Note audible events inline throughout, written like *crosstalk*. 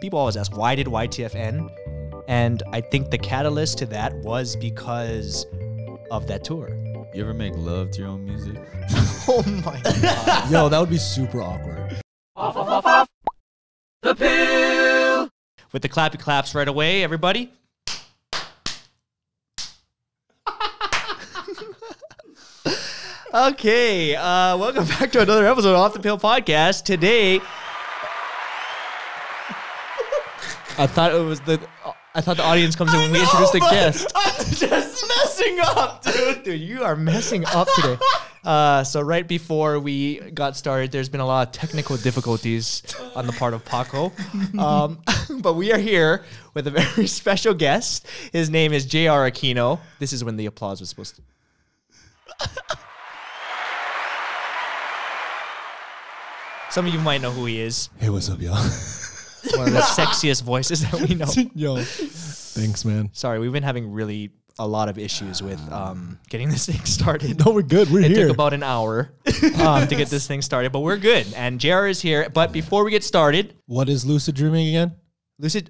people always ask, why did YTF end? And I think the catalyst to that was because of that tour. You ever make love to your own music? *laughs* Oh my god. Yo, that would be super awkward. The pill. With the clappy claps right away, everybody. *laughs* okay, uh, welcome back to another episode of Off the Pill Podcast. Today, I thought it was the. I thought the audience comes in when we introduce the guest. I'm just messing up, dude. Dude, you are messing up today. *laughs* Uh, so right before we got started, there's been a lot of technical difficulties on the part of Paco. Um, *laughs* but we are here with a very *laughs* special guest. His name is J.R. Aquino. This is when the applause was supposed to. Some of you might know who he is. Hey, what's up, y'all? *laughs* One of the *laughs* sexiest voices that we know. *laughs* Yo, thanks, man. Sorry, we've been having really a lot of issues with um, getting this thing started. No, we're good. We're It here. took about an hour um, to get this thing started, but we're good. And JR is here. But before we get started, what is lucid dreaming again? lucid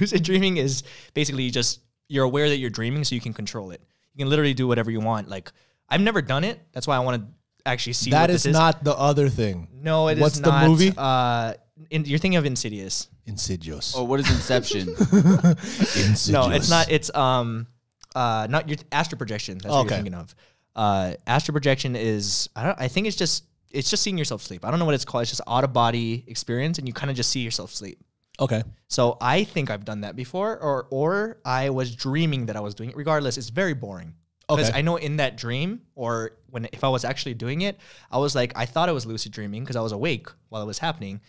lucid dreaming is basically just you're aware that you're dreaming, so you can control it. You can literally do whatever you want. Like I've never done it. That's why I want to actually see. That what is this not the other thing. No, it is What's the not. movie? Uh, in, you're thinking of Insidious. Insidious. Oh, what is Inception? *laughs* Insidious. No, it's not. It's um, uh, not your astral projection. That's what Okay. you're thinking of. Uh, astral projection is I don't. I think it's just it's just seeing yourself sleep. I don't know what it's called. It's just out of body experience, and you kind of just see yourself sleep. Okay. So I think I've done that before, or or I was dreaming that I was doing it. Regardless, it's very boring. Because Okay. I know in that dream, or when if I was actually doing it, I was like, I thought I was lucid dreaming because I was awake while it was happening.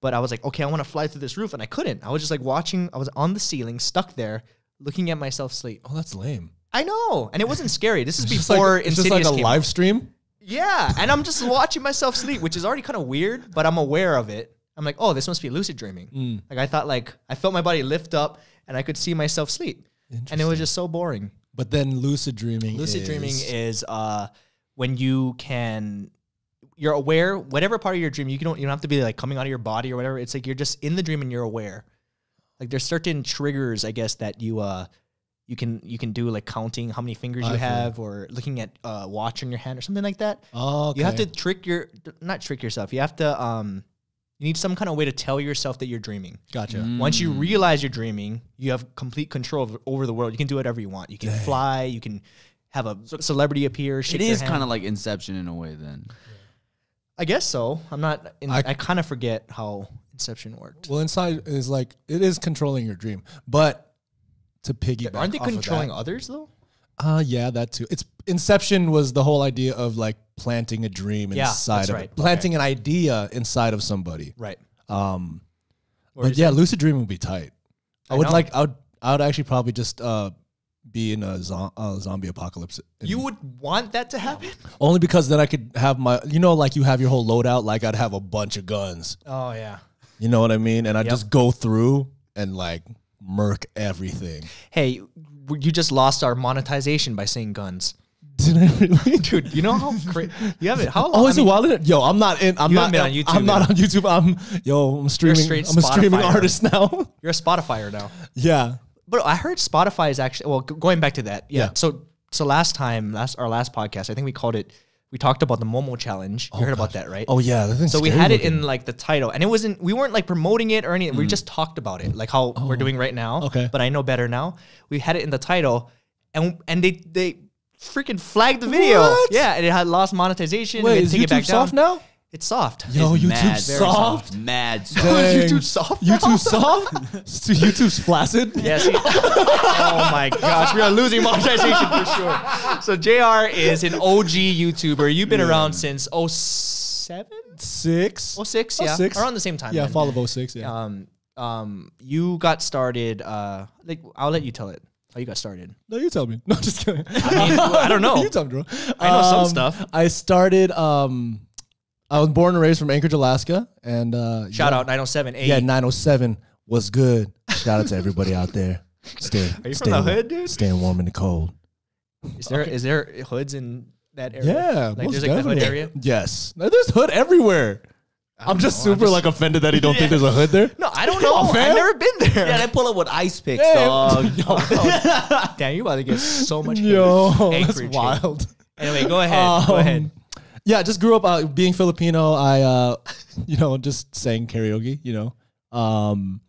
But I was like, okay, I want to fly through this roof, and I couldn't. I was just like watching. I was on the ceiling, stuck there, looking at myself sleep. Oh, that's lame. I know, and it wasn't scary. This is before *laughs* like, it's Insidious just like a live out. stream. Yeah, and I'm just watching myself sleep, which is already kind of weird, but I'm aware of it. I'm like, oh, this must be lucid dreaming. Mm. Like I thought, like I felt my body lift up, and I could see myself sleep, and it was just so boring. But then lucid dreaming. Lucid dreaming is, is uh, when you can, you're aware. Whatever part of your dream, you don't you don't have to be like coming out of your body or whatever. It's like you're just in the dream and you're aware. Like there's certain triggers, I guess, that you uh you can you can do like counting how many fingers I you feel have or looking at uh watch on your hand or something like that. Oh, You have to trick your not trick yourself. You have to um you need some kind of way to tell yourself that you're dreaming. Gotcha. Once you Mm. realize you're dreaming, you have complete control of, over the world. You can do whatever you want. You can Dang. fly. You can have a celebrity appear. it Shake their kind of like Inception in a way. Then I guess so. I'm not. In, I, I- kind of forget how Inception worked. Well, inside is like it is controlling your dream, but to piggyback, Aren't they controlling that- others though? Uh yeah, that too. It's Inception was the whole idea of like planting a dream Yeah, inside of right. planting an idea inside of somebody. Right. Um, Or but yeah, it- lucid dreaming would be tight. I, I would know. like. I would. I would actually probably just uh be in a zo- uh, zombie apocalypse. you would want that to happen. only because then I could have my. You know, like you have your whole loadout. Like I'd have a bunch of guns. Oh yeah. You know what I mean? And I just go through and like murk everything. Hey, you just lost our monetization by saying guns, Did I really? *laughs* dude. You know how cra- you have it? How long? Oh, I is mean, it Wallet? Yo, I'm not in. I'm You not haven't been on YouTube, I'm not on YouTube. I'm yo. I'm streaming. straight I'm a streaming Spotifyer. artist now. You're a Spotifyer now. *laughs* yeah. But I heard Spotify is actually well. Going back to that, yeah. Yeah. So so last time, last our last podcast, I think we called it. We talked about the Momo challenge. You oh, heard about that, right? Oh yeah. That So we had it in like the title, and it wasn't. We weren't like promoting it or anything. We mm. just talked about it, like how oh. we're doing right now. Oh. okay. But I know better now. We had it in the title, and and they they freaking flagged the video. What? Yeah, and it had lost monetization. Wait, is take it back YouTube soft down. now? It's soft. Yo, It's YouTube mad, very soft. mad. soft. Dang. YouTube soft now? YouTube soft. *laughs* so YouTube's flaccid. Yeah, see, oh my gosh, we are losing monetization for sure. So JR is an OG YouTuber. You've been around since 07? Six. 06, yeah. 06? Around the same time. Yeah, then. fall of 06, Yeah. Um, um, you got started. Uh, like I'll let you tell it. How you got started? no, you tell me. *laughs* No, just kidding. I mean, I don't *laughs* know. you tell me, bro. I know some Um, stuff. I started. Um, I was born and raised from Anchorage, Alaska, and uh, Shout yeah, out 907 A. Yeah, 907 was good. Shout out to everybody out there. *laughs* Stay, Are you from the hood, dude? Staying warm in the cold. Is there is there hoods in that area? Yeah, like most there's like the hood definitely. area. Yes, No, there's hood everywhere. I'm just know, I'm super just- like offended that he don't think there's a hood there. *laughs* No, I don't know. *laughs* fam. I've never been there. Yeah, they pull up with ice picks, Hey, dog. Damn, you about to get so much. hate. Yo, that's wild. Anyway, go ahead. go Um, ahead. Yeah, just grew up uh, being Filipino. I, uh, *laughs* you know, just sang karaoke, you know, um,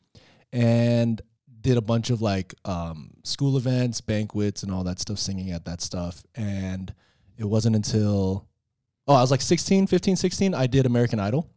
and did a bunch of like um, school events, banquets, and all that stuff, singing at that stuff. And it wasn't until, oh, I was like 16, 15, 16, I did American Idol.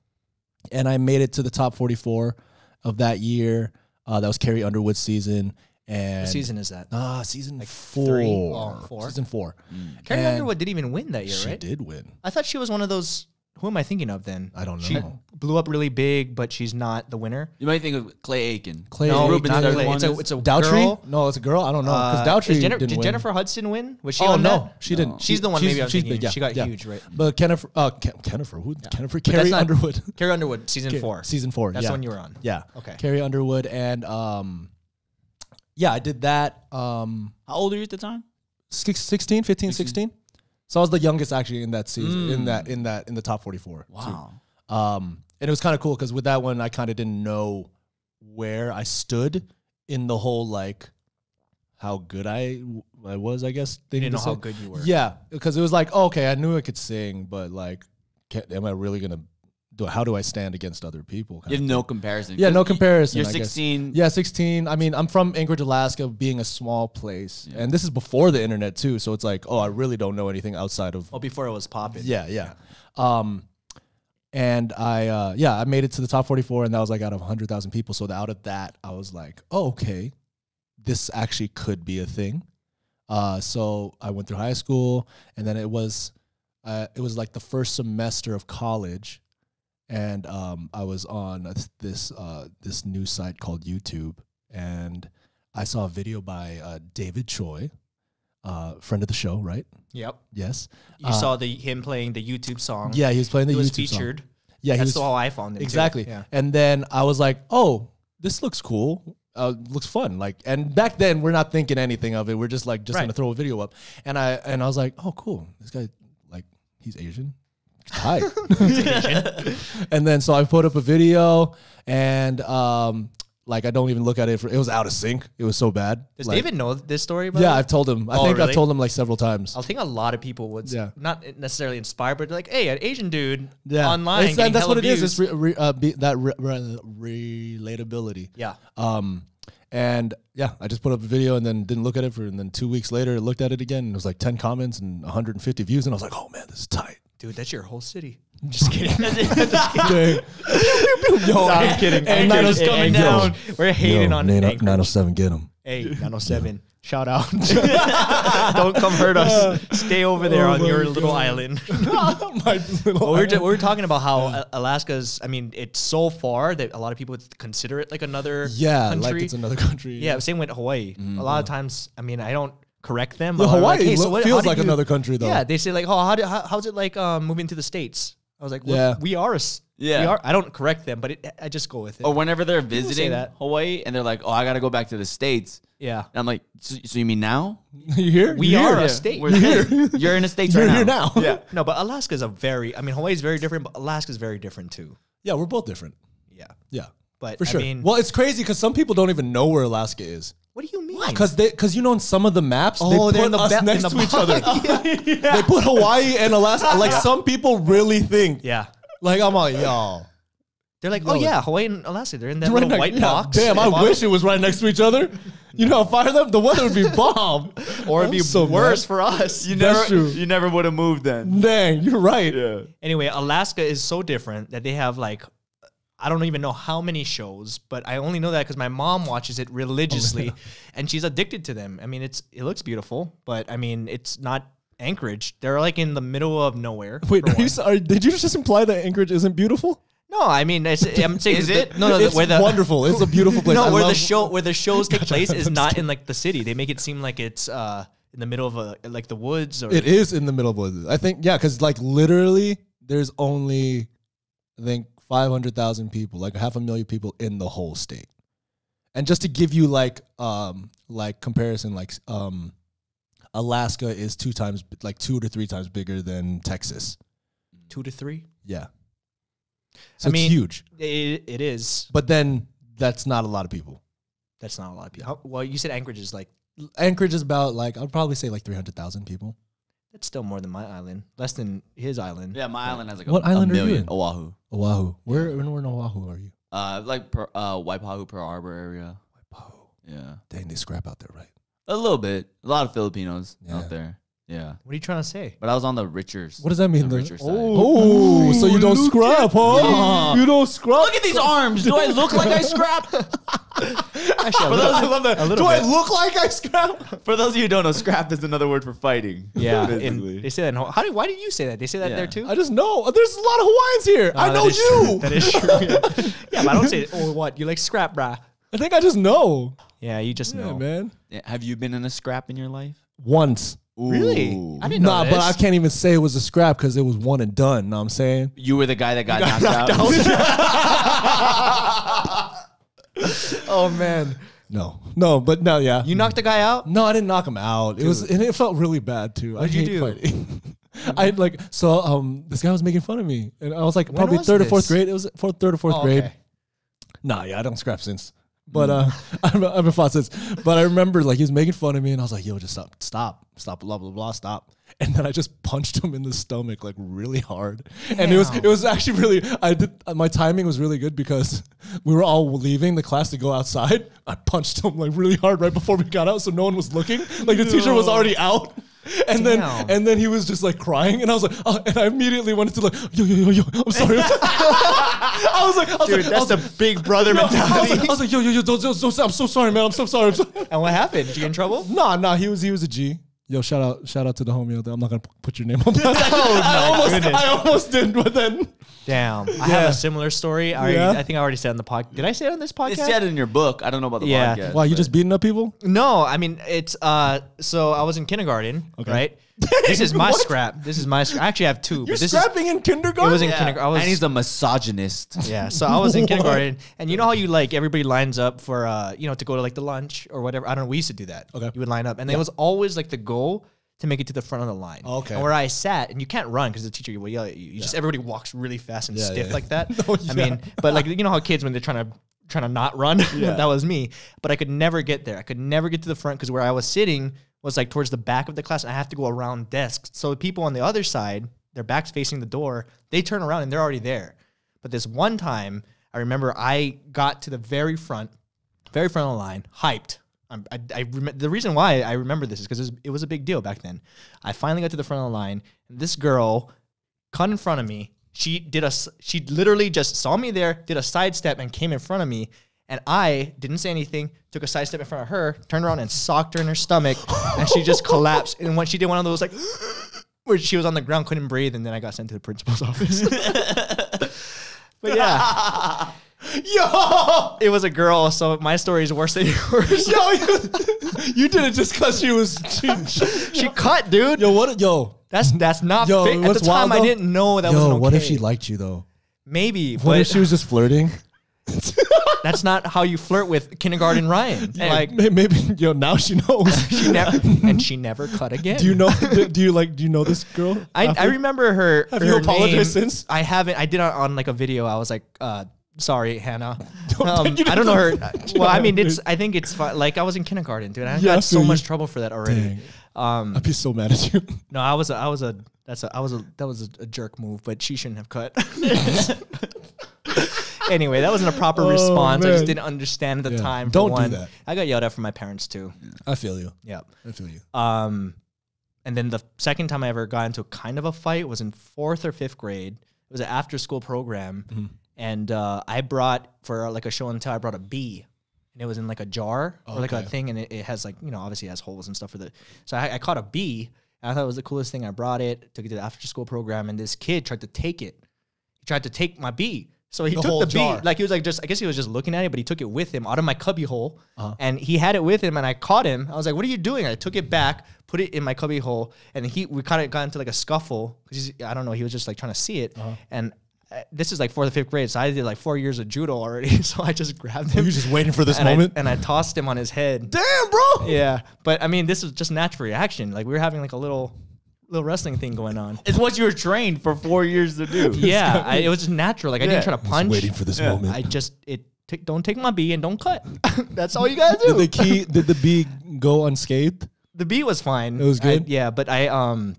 And I made it to the top 44 of that year. Uh, that was Carrie Underwood's season. And What season is that? Ah, season like four. three? Oh, four? Season four. Carrie and Underwood didn't even win that year, She right? did win. I thought she was one of those. Who am I thinking of then? I don't know. She blew up really big, but she's not the winner. You might think of Clay Aiken. Clay no, Aiken. Ruben not Clay. It's a it's a Daughtry? girl. No, it's a girl. I don't know because Uh, Daughtry is Jennifer, didn't did win. Jennifer Hudson win? Was she Oh on no, that? she didn't. She's the one maybe I'm she's thinking. She got huge, right? But Jennifer, uh, Ken, Jennifer, who? Jennifer, that's Carrie Underwood. Carrie Underwood, season four. Season four. That's yeah. the one you were on. Yeah. Okay. Carrie Underwood and um, yeah, I did that. Um, How old are you at the time? six- 16, 15, 16. So I was the youngest actually in that season, Mm. in that, in that, in the top 44. too. Wow. Um, and it was kind of cool because with that one, I kind of didn't know where I stood in the whole like how good I I was. I guess You didn't know how good you were. Yeah, because it was like oh, okay, I knew I could sing, but like, can, am I really gonna do? How do I stand against other people? kind You have of no thing. comparison. Yeah, no comparison, You're I guess. 16. Yeah, 16. I mean, I'm from Anchorage, Alaska, being a small place. And this is before the internet, too. So it's like, oh, I really don't know anything outside of Well, before it was popping. yeah, yeah. Um, and I, uh, yeah, I made it to the top 44, and that was like out of 100,000 people. So out of that, I was like, oh, okay, this actually could be a thing. Uh, so I went through high school, and then it was, uh, it was like the first semester of college, and um, I was on this- this uh, this news site called YouTube, and I saw a video by uh, David Choi, uh, friend of the show, right? Yep. Yes. You Uh, saw the him playing the YouTube song. Yeah, he was playing the He was YouTube song. featured. Yeah, he That's was how I found him. exactly. Yeah. And then I was like, "Oh, this looks cool. Uh, looks fun." Like, and back then we're not thinking anything of it. We're just like, just Right. gonna throw a video up. And I and I was like, "Oh, cool. This guy, like, he's Asian. Hi." *laughs* *laughs* and then so I put up a video, and um, like I don't even look at it. For, it was out of sync. It was so bad. Does Like, David know this story? By Yeah? I've told him. I Oh, think really? I've told him like several times. I think a lot of people would, Yeah. not necessarily inspired, but like, hey, an Asian dude Yeah, online. And that's what it is. It's re, re, uh, be, that re, re, relatability. yeah. Um, and yeah, I just put up a video and then didn't look at it for, and then two weeks later, looked at it again. And it was like 10 comments and 150 views. And I was like, oh man, this is tight. Dude, that's your whole city. I'm just kidding. *laughs* Yo, I'm *laughs* kidding. Hey, Anchorage 907, coming yo. down. We're hating on Anchorage. 907, get him. Hey, 907. Shout out. *laughs* Don't come hurt us. Stay over there Oh on my your little island. My little Well, we, were ju- island. we were talking about how uh, Alaska's, I mean, it's so far that a lot of people would consider it like another yeah, country. like it's another country. yeah, same with Hawaii. A lot of times, I mean, I don't correct them. Well, but Hawaii like, hey, so what, feels like you- another country though. Yeah, they say like, oh, how, do, how how's it like um, moving to the states? I was like, well, Yeah. we are a s- Yeah. we are. I don't correct them, but it, I just go with it. Or whenever they're visiting that. Hawaii and they're like, "Oh, I got to go back to the states." yeah, And I'm like, "So, so you mean now? *laughs* you here? We You are here? a state. We're here. You're in the states *laughs* You're right here now. now. Yeah. *laughs* no, but Alaska is a very. I mean, Hawaii is very different, but Alaska is very different too. Yeah, we're both different. Yeah, Yeah, but for I sure. mean, well, it's crazy because some people don't even know where Alaska is. What do you mean? Because they, because you know, in some of the maps, Oh, they they're put in the us ba- in next the to each bottom. other. *laughs* They put Hawaii and Alaska. Like some people really think. yeah, Like I'm like, y'all. they're like, No, oh yeah, Hawaii and Alaska, they're in that Right little next- white yeah, box. Damn, I the wish it was right next to each other. *laughs* You know, how fire them, the weather would be bomb. *laughs* or it'd be so worse mad. for us. You That's never, true. you never would have moved then. Dang, you're right. Yeah. Anyway, Alaska is so different that they have like I don't even know how many shows, but I only know that because my mom watches it religiously, *laughs* and she's addicted to them. I mean, it's it looks beautiful, but I mean, it's not Anchorage. They're like in the middle of nowhere. *laughs* Wait, are you, sorry, did you just imply that Anchorage isn't beautiful? no, I mean, it's, I'm saying Is *laughs* the- it? No, no, it's where the wonderful. It's a beautiful place. no, I where the show where the shows take place is not in like the city. They make it seem like it's uh in the middle of a like the woods or It is in the middle of woods. I think, yeah, because like literally, there's only, I think, 500,000 people, like half a million people in the whole state. And just to give you like, um, like comparison, like, um, Alaska is two times, like two to three times bigger than Texas. two to three. Yeah. So I mean- it's huge. It, it is. But then that's not a lot of people. That's not a lot of people. How- Well, you said Anchorage is like Anchorage is about like I'd probably say like three hundred thousand people. That's still more than my island. Less than his island. Yeah, my island has like a, What a island are you million. in? Oahu. Oahu. Where where in Oahu are you? Uh, like per, uh, Waipahu, Pearl Harbor area. Waipahu. Yeah, Dang, they scrap out there, right? a little bit. A lot of Filipinos Yeah. out there. Yeah, What are you trying to say? but I was on the richers. What does that mean? The the- richer side. Oh, so you don't scrap, huh? Yeah. You don't scrap. Look at these arms. Do I look like I scrap? *laughs* *laughs* Actually, For those, I love that. a little Do I look like I scrap? *laughs* For those of you who don't know, scrap is another word for fighting. *laughs* yeah, basically. they say that. In, how do? Why did you say that? They say that Yeah. there too. I just know. There's a lot of Hawaiians here. Ah, I Oh, know that is you. true. That is true. Yeah. yeah, but I don't say. Oh, what? You like scrap, brah? I think I just know. Yeah, you just Yeah, know. man. Have you been in a scrap in your life? Once. Really? I didn't know Nah, but I can't even say it was a scrap because it was one and done. Know what I'm saying? You were the guy that got, knocked, out. *laughs* Oh man, No, no, but no, yeah. you knocked the guy out. No, I didn't knock him out. It was, and it felt really bad too. I What'd you hate do? fighting. *laughs* I like so. Um, this guy was making fun of me, and I was like probably was third or fourth this? grade. It was fourth, third or fourth Oh, grade. okay. Nah, yeah, I don't scrap since. But uh, *laughs* I haven't, I haven't fought since. But I remember like he was making fun of me, and I was like, "Yo, just stop, stop, stop, blah blah blah, stop." *laughs* And then I just punched him in the stomach like really hard, and it was it was actually really. I did my timing was really good because we were all leaving the class to go outside. I punched him like really hard right before we got out, so no one was looking. Like the teacher was already out. And Damn. then and then he was just like crying, and I was like, oh, and I immediately wanted to like, yo yo yo yo, I'm sorry. *laughs* *laughs* I was like, I was Dude, like, that's was a big brother Yo, I was mentality. like, I was like, yo, yo, yo, don't, don't, don't, I'm so sorry, man. I'm so sorry. I'm so and what happened? Did you get in trouble? Nah, nah, he was he was a G. Yo, shout out, shout out to the homie out there. I'm not gonna p- put your name on *laughs* that. Oh, *laughs* I almost, goodness. I almost did, but then Damn, I Yeah. have a similar story. I, already, Yeah? I think I already said on the podcast. Did I say it on this podcast? It's said in your book. I don't know about the Yeah. podcast. wow, you but- just beating up people? No, I mean it's uh. So I was in kindergarten, right? This is my What? scrap. This is my. Scrap. I actually have two. You're but this scrapping in Is, kindergarten. it was in Yeah. kindergarten. I was, and he's a misogynist. yeah. So I was in *laughs* kindergarten, and you know how you like everybody lines up for uh you know to go to like the lunch or whatever. I don't know. We used to do that. Okay. You would line up, and it was always like the goal to make it to the front of the line. Okay. And where I sat, and you can't run because the teacher will yell at you. You just everybody walks really fast and Yeah, stiff yeah. like that. No, *laughs* I yeah. mean, but like you know how kids when they're trying to trying to not run, *laughs* that was me. But I could never get there. I could never get to the front because where I was sitting was like towards the back of the class, and I have to go around desks. So the people on the other side, their backs facing the door, they turn around and they're already there. But this one time, I remember I got to the very front, very front of the line, hyped. I, I the reason why I remember this is because it, was- it was a big deal back then. I finally got to the front of the line, and this girl cut in front of me. She did a. She literally just saw me there, did a sidestep, and came in front of me. And I didn't say anything. Took a side step in front of her, turned around and socked her in her stomach, and she just *laughs* collapsed. And when she did one of those like, *gasps* where she was on the ground, couldn't breathe, and then I got sent to the principal's *laughs* office. *laughs* but yeah, yo, it was a girl, so my story is worse than yours. yo, you, you did it just because she was. She, she cut, dude. yo, what? Yo, That's that's not. Yo, fair. At the time, wild, I didn't know that yo, was okay. what if she liked you though? Maybe, What but if she was just flirting? That's not how you flirt with kindergarten Ryan. Like May- maybe, yo, now she knows. *laughs* she never, and she never cut *laughs* again. do you know? Do you like? Do you know this girl? I, I remember her. Have her you apologized name. since? I haven't. I did it on like a video. I was like, uh, "Sorry, Hannah." *laughs* Um, you I don't know her. Well, I mean, it's. I think it's fine. Like I was in kindergarten, dude. I Yeah, got so you. much trouble for that already. Dang. Um, I'd be so mad at you. no, I was. A, I was a. That's a. I was a. That was a, a jerk move, but she shouldn't have cut. Anyway, that wasn't a proper Oh, response. I just didn't understand at the Yeah. time. for Don't do that. I got yelled at from my parents too. I feel you. Yep. I feel you. Um, and then the second time I ever got into kind of a fight was in fourth or fifth grade. It was an after school program, Mm-hmm. and uh, I brought for like a show and tell. I brought a bee, and it was in like a jar or like a thing, and it, it has like you know obviously it has holes and stuff for the. So I, I caught a bee. And I thought it was the coolest thing. I brought it, took it to the after school program, and this kid tried to take it. He tried to take my bee. So he The took the jar. bee, like he was like just. I guess he was just looking at it, but he took it with him out of my cubby hole, Uh-huh. and he had it with him. And I caught him. I was like, "What are you doing?" I took it back, put it in my cubby hole, and he we kind of got into like a scuffle because I don't know. He was just like trying to see it, Uh-huh. and uh, this is like fourth or fifth grade, so I did like four years of judo already. *laughs* So I just grabbed him. You're just waiting for this and I, moment. and I tossed him on his head. Damn, bro. Yeah, but I mean, this was just natural reaction. Like we were having like a little, little wrestling thing going on. It's what you were trained for four years to do. *laughs* Yeah, *laughs* I, it was just natural. Like I didn't try to punch. waiting for this Yeah. moment. I just it t- don't take my B and don't cut. *laughs* That's all you gotta do. did the key? Did the bee go unscathed? The beat was fine. It was I- good? yeah, but I um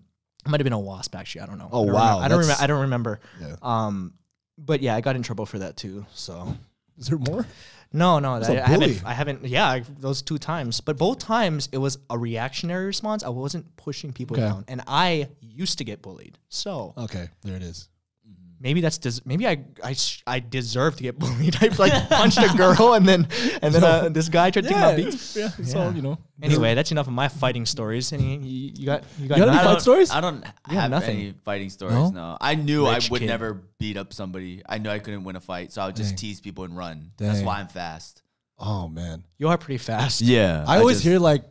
it might have been a wasp actually. I don't know. Oh, I don't wow, remember- I don't remember. I don't remember. Yeah. Um, but yeah, I got in trouble for that too. So Is there more? No, no, that, I bully. haven't. I haven't. Yeah, I, those two times. But both times it was a reactionary response. I wasn't pushing people Okay. down, and I used to get bullied. So Okay, there it is. Maybe that's des- maybe I I, sh- I deserve to get bullied. *laughs* I like punched a girl and then and then uh, this guy tried to take my beat. it's, yeah, it's Yeah. all you know. Anyway, that's enough of my fighting stories. And you, you, you got you got, You got any none? fight stories? I don't Yeah, have nothing. any fighting stories. No? No, I knew Rich I would kid. never beat up somebody. I knew I couldn't win a fight, so I would just Dang. tease people and run. That's why I'm fast. Oh man, You are pretty fast. Yeah, I, always hear like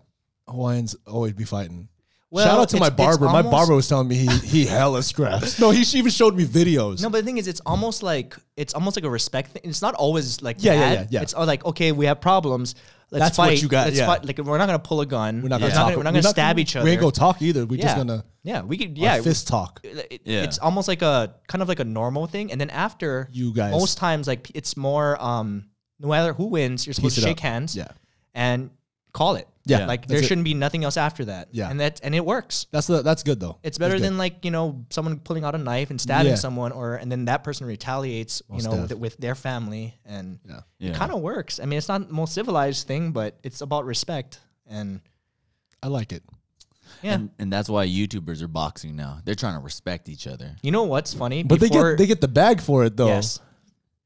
Hawaiians always be fighting. Well, Shout out to my it's- it's barber. My barber was telling me he he hella scraps. *laughs* no, he even showed me videos. No, but the thing is, it's almost like it's almost like a respect thing. It's not always like Yeah, yeah, bad. yeah, yeah. It's all like okay, we have problems. Let's That's what fight. you got, Let's yeah. fight. Like we're not gonna pull a gun. we're not We're gonna not talk. gonna, we're not gonna stab each other. We ain't gonna talk either. We're yeah. just gonna yeah, we could. yeah Yeah, fist talk. it- Yeah. it's almost like a kind of like a normal thing. And then after You guys most times like it's more um no matter who wins, you're supposed Piece to shake up. hands Yeah, and call it. Yeah, like that's there it. shouldn't be nothing else after that. Yeah. and that and it works. that's the that's good though. It's That's better good. than like you know someone pulling out a knife and stabbing Yeah. someone, or and then that person retaliates, you Most know, def. with, with their family, and yeah. Yeah. it kind of works. I mean, it's not the most civilized thing, but it's about respect, and I like it. yeah. And, and that's why YouTubers are boxing now. They're trying to respect each other. you know what's funny? But they get they get the bag for it though. yes.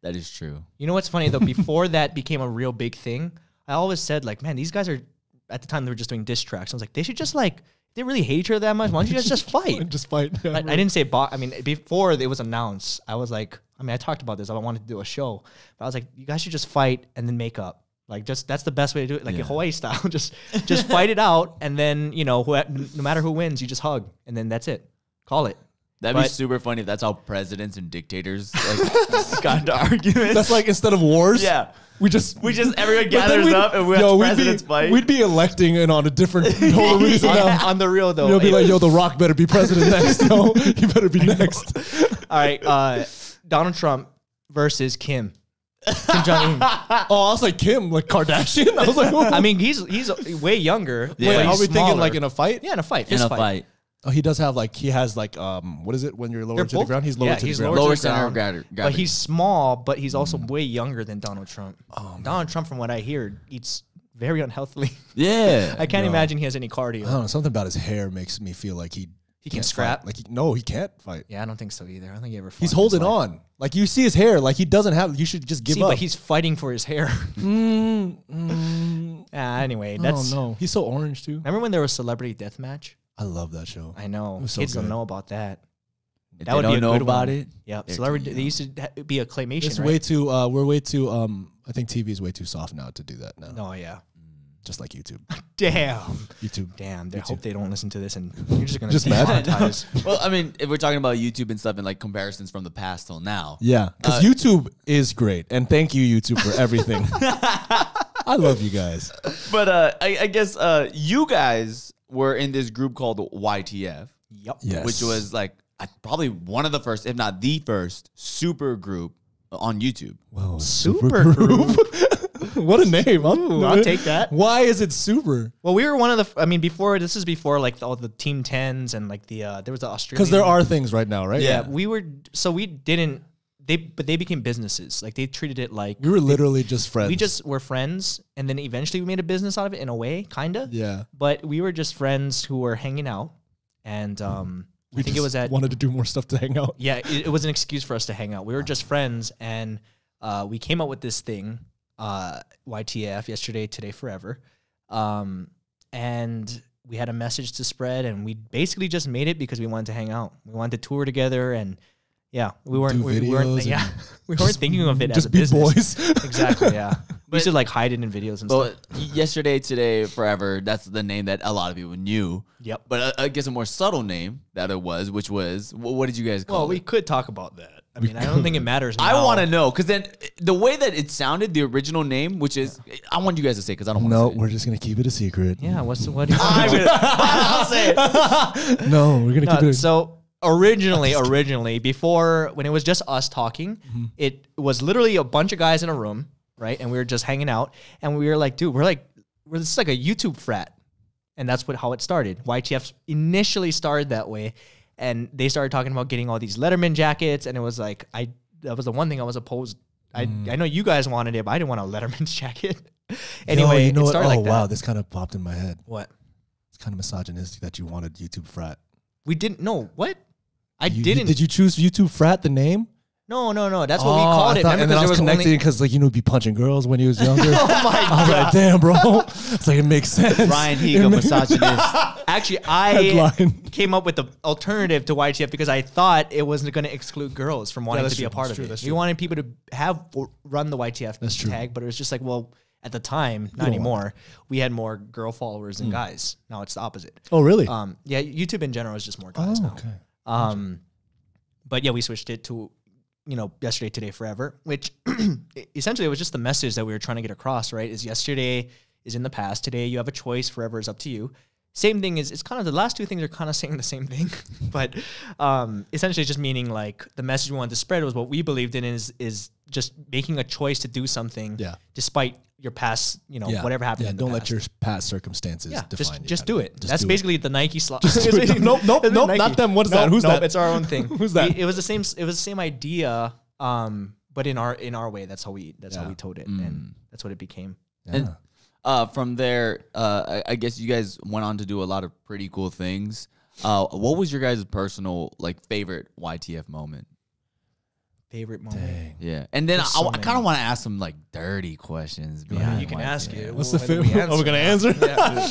That is true. You know what's funny though? Before *laughs* that became a real big thing, I always said like, man, these guys are. At the time, they were just doing diss tracks. I was like, they should just like. They really hate each other that much. Why don't you guys just *laughs* fight? just fight. I, I didn't say bo- I mean, before it was announced, I was like, I mean, I talked about this. I wanted to do a show, but I was like, you guys should just fight and then make up. Like, just that's the best way to do it, like Yeah. Hawaii style. *laughs* just, *laughs* just fight it out, and then you know, who, no matter who wins, you just hug, and then that's it. Call it. That'd be But- super funny if that's how presidents and dictators like *laughs* got into arguments. That's like instead of wars. yeah. We just We just everyone *laughs* But then gathers we'd- up and we yo, have we'd presidents be, fight. We'd be electing and on a different whole reason *laughs* on, now. on the real though, You'll be like, yo, The Rock better be president next. Yo, he better be next. all right, uh, Donald Trump versus Kim. Kim Jong Un. Oh, I was like Kim, like Kardashian. I was like, I mean, he's he's way younger. Yeah. but wait, are he's we thinking smaller. like in a fight? yeah, in a fight, in fist a fight. Fight. Oh, he does have like he has like um, what is it when you're lower They're to the ground? He's lower yeah, to the ground. lower to the center of ground, gravity. But he's small, but he's also Mm. way younger than Donald Trump. Oh, Donald Trump, from what I hear, eats very unhealthily. *laughs* Yeah. I can't No. imagine he has any I cardio. don't know. Something about his hair makes me feel like he He can can't scrap? Fight. Like he, no, he can't fight. Yeah, I don't think so either. I don't think he ever. fought He's holding life. on. Like you see his hair. Like he doesn't have. You should just give See, up. but he's fighting for his hair. Mm, *laughs* mm, Ah, anyway, I that's. don't know. He's so orange too. Remember when there was celebrity deathmatch? I love that show. I know It so kids don't know about that. If That they would be don't a know good about one. it. Yep, They're celebrity. too They used to be a claymation, It's right? way too. Uh, we're way too. Um, I think TV is way too soft now to do that now. Oh yeah. Just like YouTube. *laughs* Damn. YouTube. Damn. They Me hope they don't listen to this, and *laughs* you're just gonna Just mad? demonetize. *laughs* Well, I mean, if we're talking about YouTube and stuff and like comparisons from the past till now. Yeah, because Uh, YouTube is great, and thank you YouTube for everything. I love you guys. But uh, I, I guess uh, you guys were in this group called YTF, yep. Yes. which was like probably one of the first, if not the first, super group on YouTube. Whoa, Super group. *laughs* what a name! Ooh, I'll take that. Why is it super? Well, we were one of the. I mean, before this is before like all the team tens and like the uh there was the Australian. Because there are things right now, right? Yeah, we were. So we didn't. They but they became businesses. Like they treated it like we were literally just friends. we just were friends, and then eventually we made a business out of it in a way, kinda. yeah. But we were just friends who were hanging out, and um, We I think it was at wanted to do more stuff to hang out. yeah, it, it was an excuse for us to hang out. We were just friends, and uh, we came up with this thing, uh, YTF, yesterday, today, forever, um, and we had a message to spread, and we basically just made it because we wanted to hang out. We wanted to tour together, and yeah, we weren't, Do we, we weren't, yeah, *laughs* we weren't thinking of it as Just a be business. boys. *laughs* exactly, yeah. *laughs* we used to like hide it in videos and But stuff. yesterday, today, forever. That's the name that a lot of people knew. Yep. But uh, I guess a more subtle name that it was, which was wh- what did you guys call Well, we could talk about that. I mean, I don't think it matters. I now. want to know because then the way that it sounded, the original name, which is, I want you guys to say because I don't want No, to. we're just gonna keep it a secret. Yeah. What's the what? do you want I'll I'll say it. No, we're gonna keep No, it. so originally, originally, before when it was just us talking, Mm-hmm. it was literally a bunch of guys in a room, right? And we were just hanging out, and we were like, dude, we're like, we're this is like a YouTube frat, and that's what how it started. YTF initially started that way, and they started talking about getting all these Letterman jackets, and it was like, I that was the one thing I was opposed. I Mm. I know you guys wanted it, but I didn't want a Letterman's *laughs* jacket. Yo, anyway, you know what? started Oh like wow, this kind of popped in my head. What? It's kind of misogynistic that you wanted YouTube frat. We didn't know what. I You- didn't. Did you choose YouTube frat the name? No, no, no. That's what we Oh, called it. Remember, and then I 'cause was there was connecting only- because like you know be punching girls when he was younger. *laughs* Oh my I was like, damn, bro. It's like it makes sense. Ryan Higa, misogynist. *laughs* Actually, I Headline. came up with the alternative to YTF because I thought it wasn't going to exclude girls from wanting that's to be a true, part that's of true, it. that's We true. wanted people to have run the YTF true. tag, but it was just like, well, at the time, not anymore. We had more girl followers Hmm. than guys. Now it's the opposite. Oh really? Um, yeah, YouTube in general is just more guys oh now. okay. Um, but yeah, we switched it to, you know, yesterday, today, forever, which *clears throat* essentially it was just the message that we were trying to get across, right? Is yesterday is in the past. Today you have a choice. Forever is up to you. Same thing is it's kind of the last two things are kind of *laughs* saying the same thing, *laughs* but um, essentially just meaning like the message we wanted to spread was what we believed in is is just making a choice to do something, Yeah. despite your past, you know, Yeah. whatever happened. Yeah, in the don't let your past circumstances Yeah, define just you. just do it. Just That's do it. basically the Nike slot. Just do *laughs* it. Nope, nope, nope, not them. What is that? Who's that? It's our own thing. *laughs* Who's that? It, it was the same. It was the same idea, um, but in our in our way. That's how we. That's how we told it, and that's what it became. Yeah. And uh, from there, uh, I, I guess you guys went on to do a lot of pretty cool things. Uh, what was your guys' personal like favorite YTF moment? Favorite moment. Dang. Yeah, and then There's I, so kind many. of want to ask some like dirty questions. Yeah, behind you can YTF. ask it. What's the Why don't favorite? we Are we gonna answer? Yeah.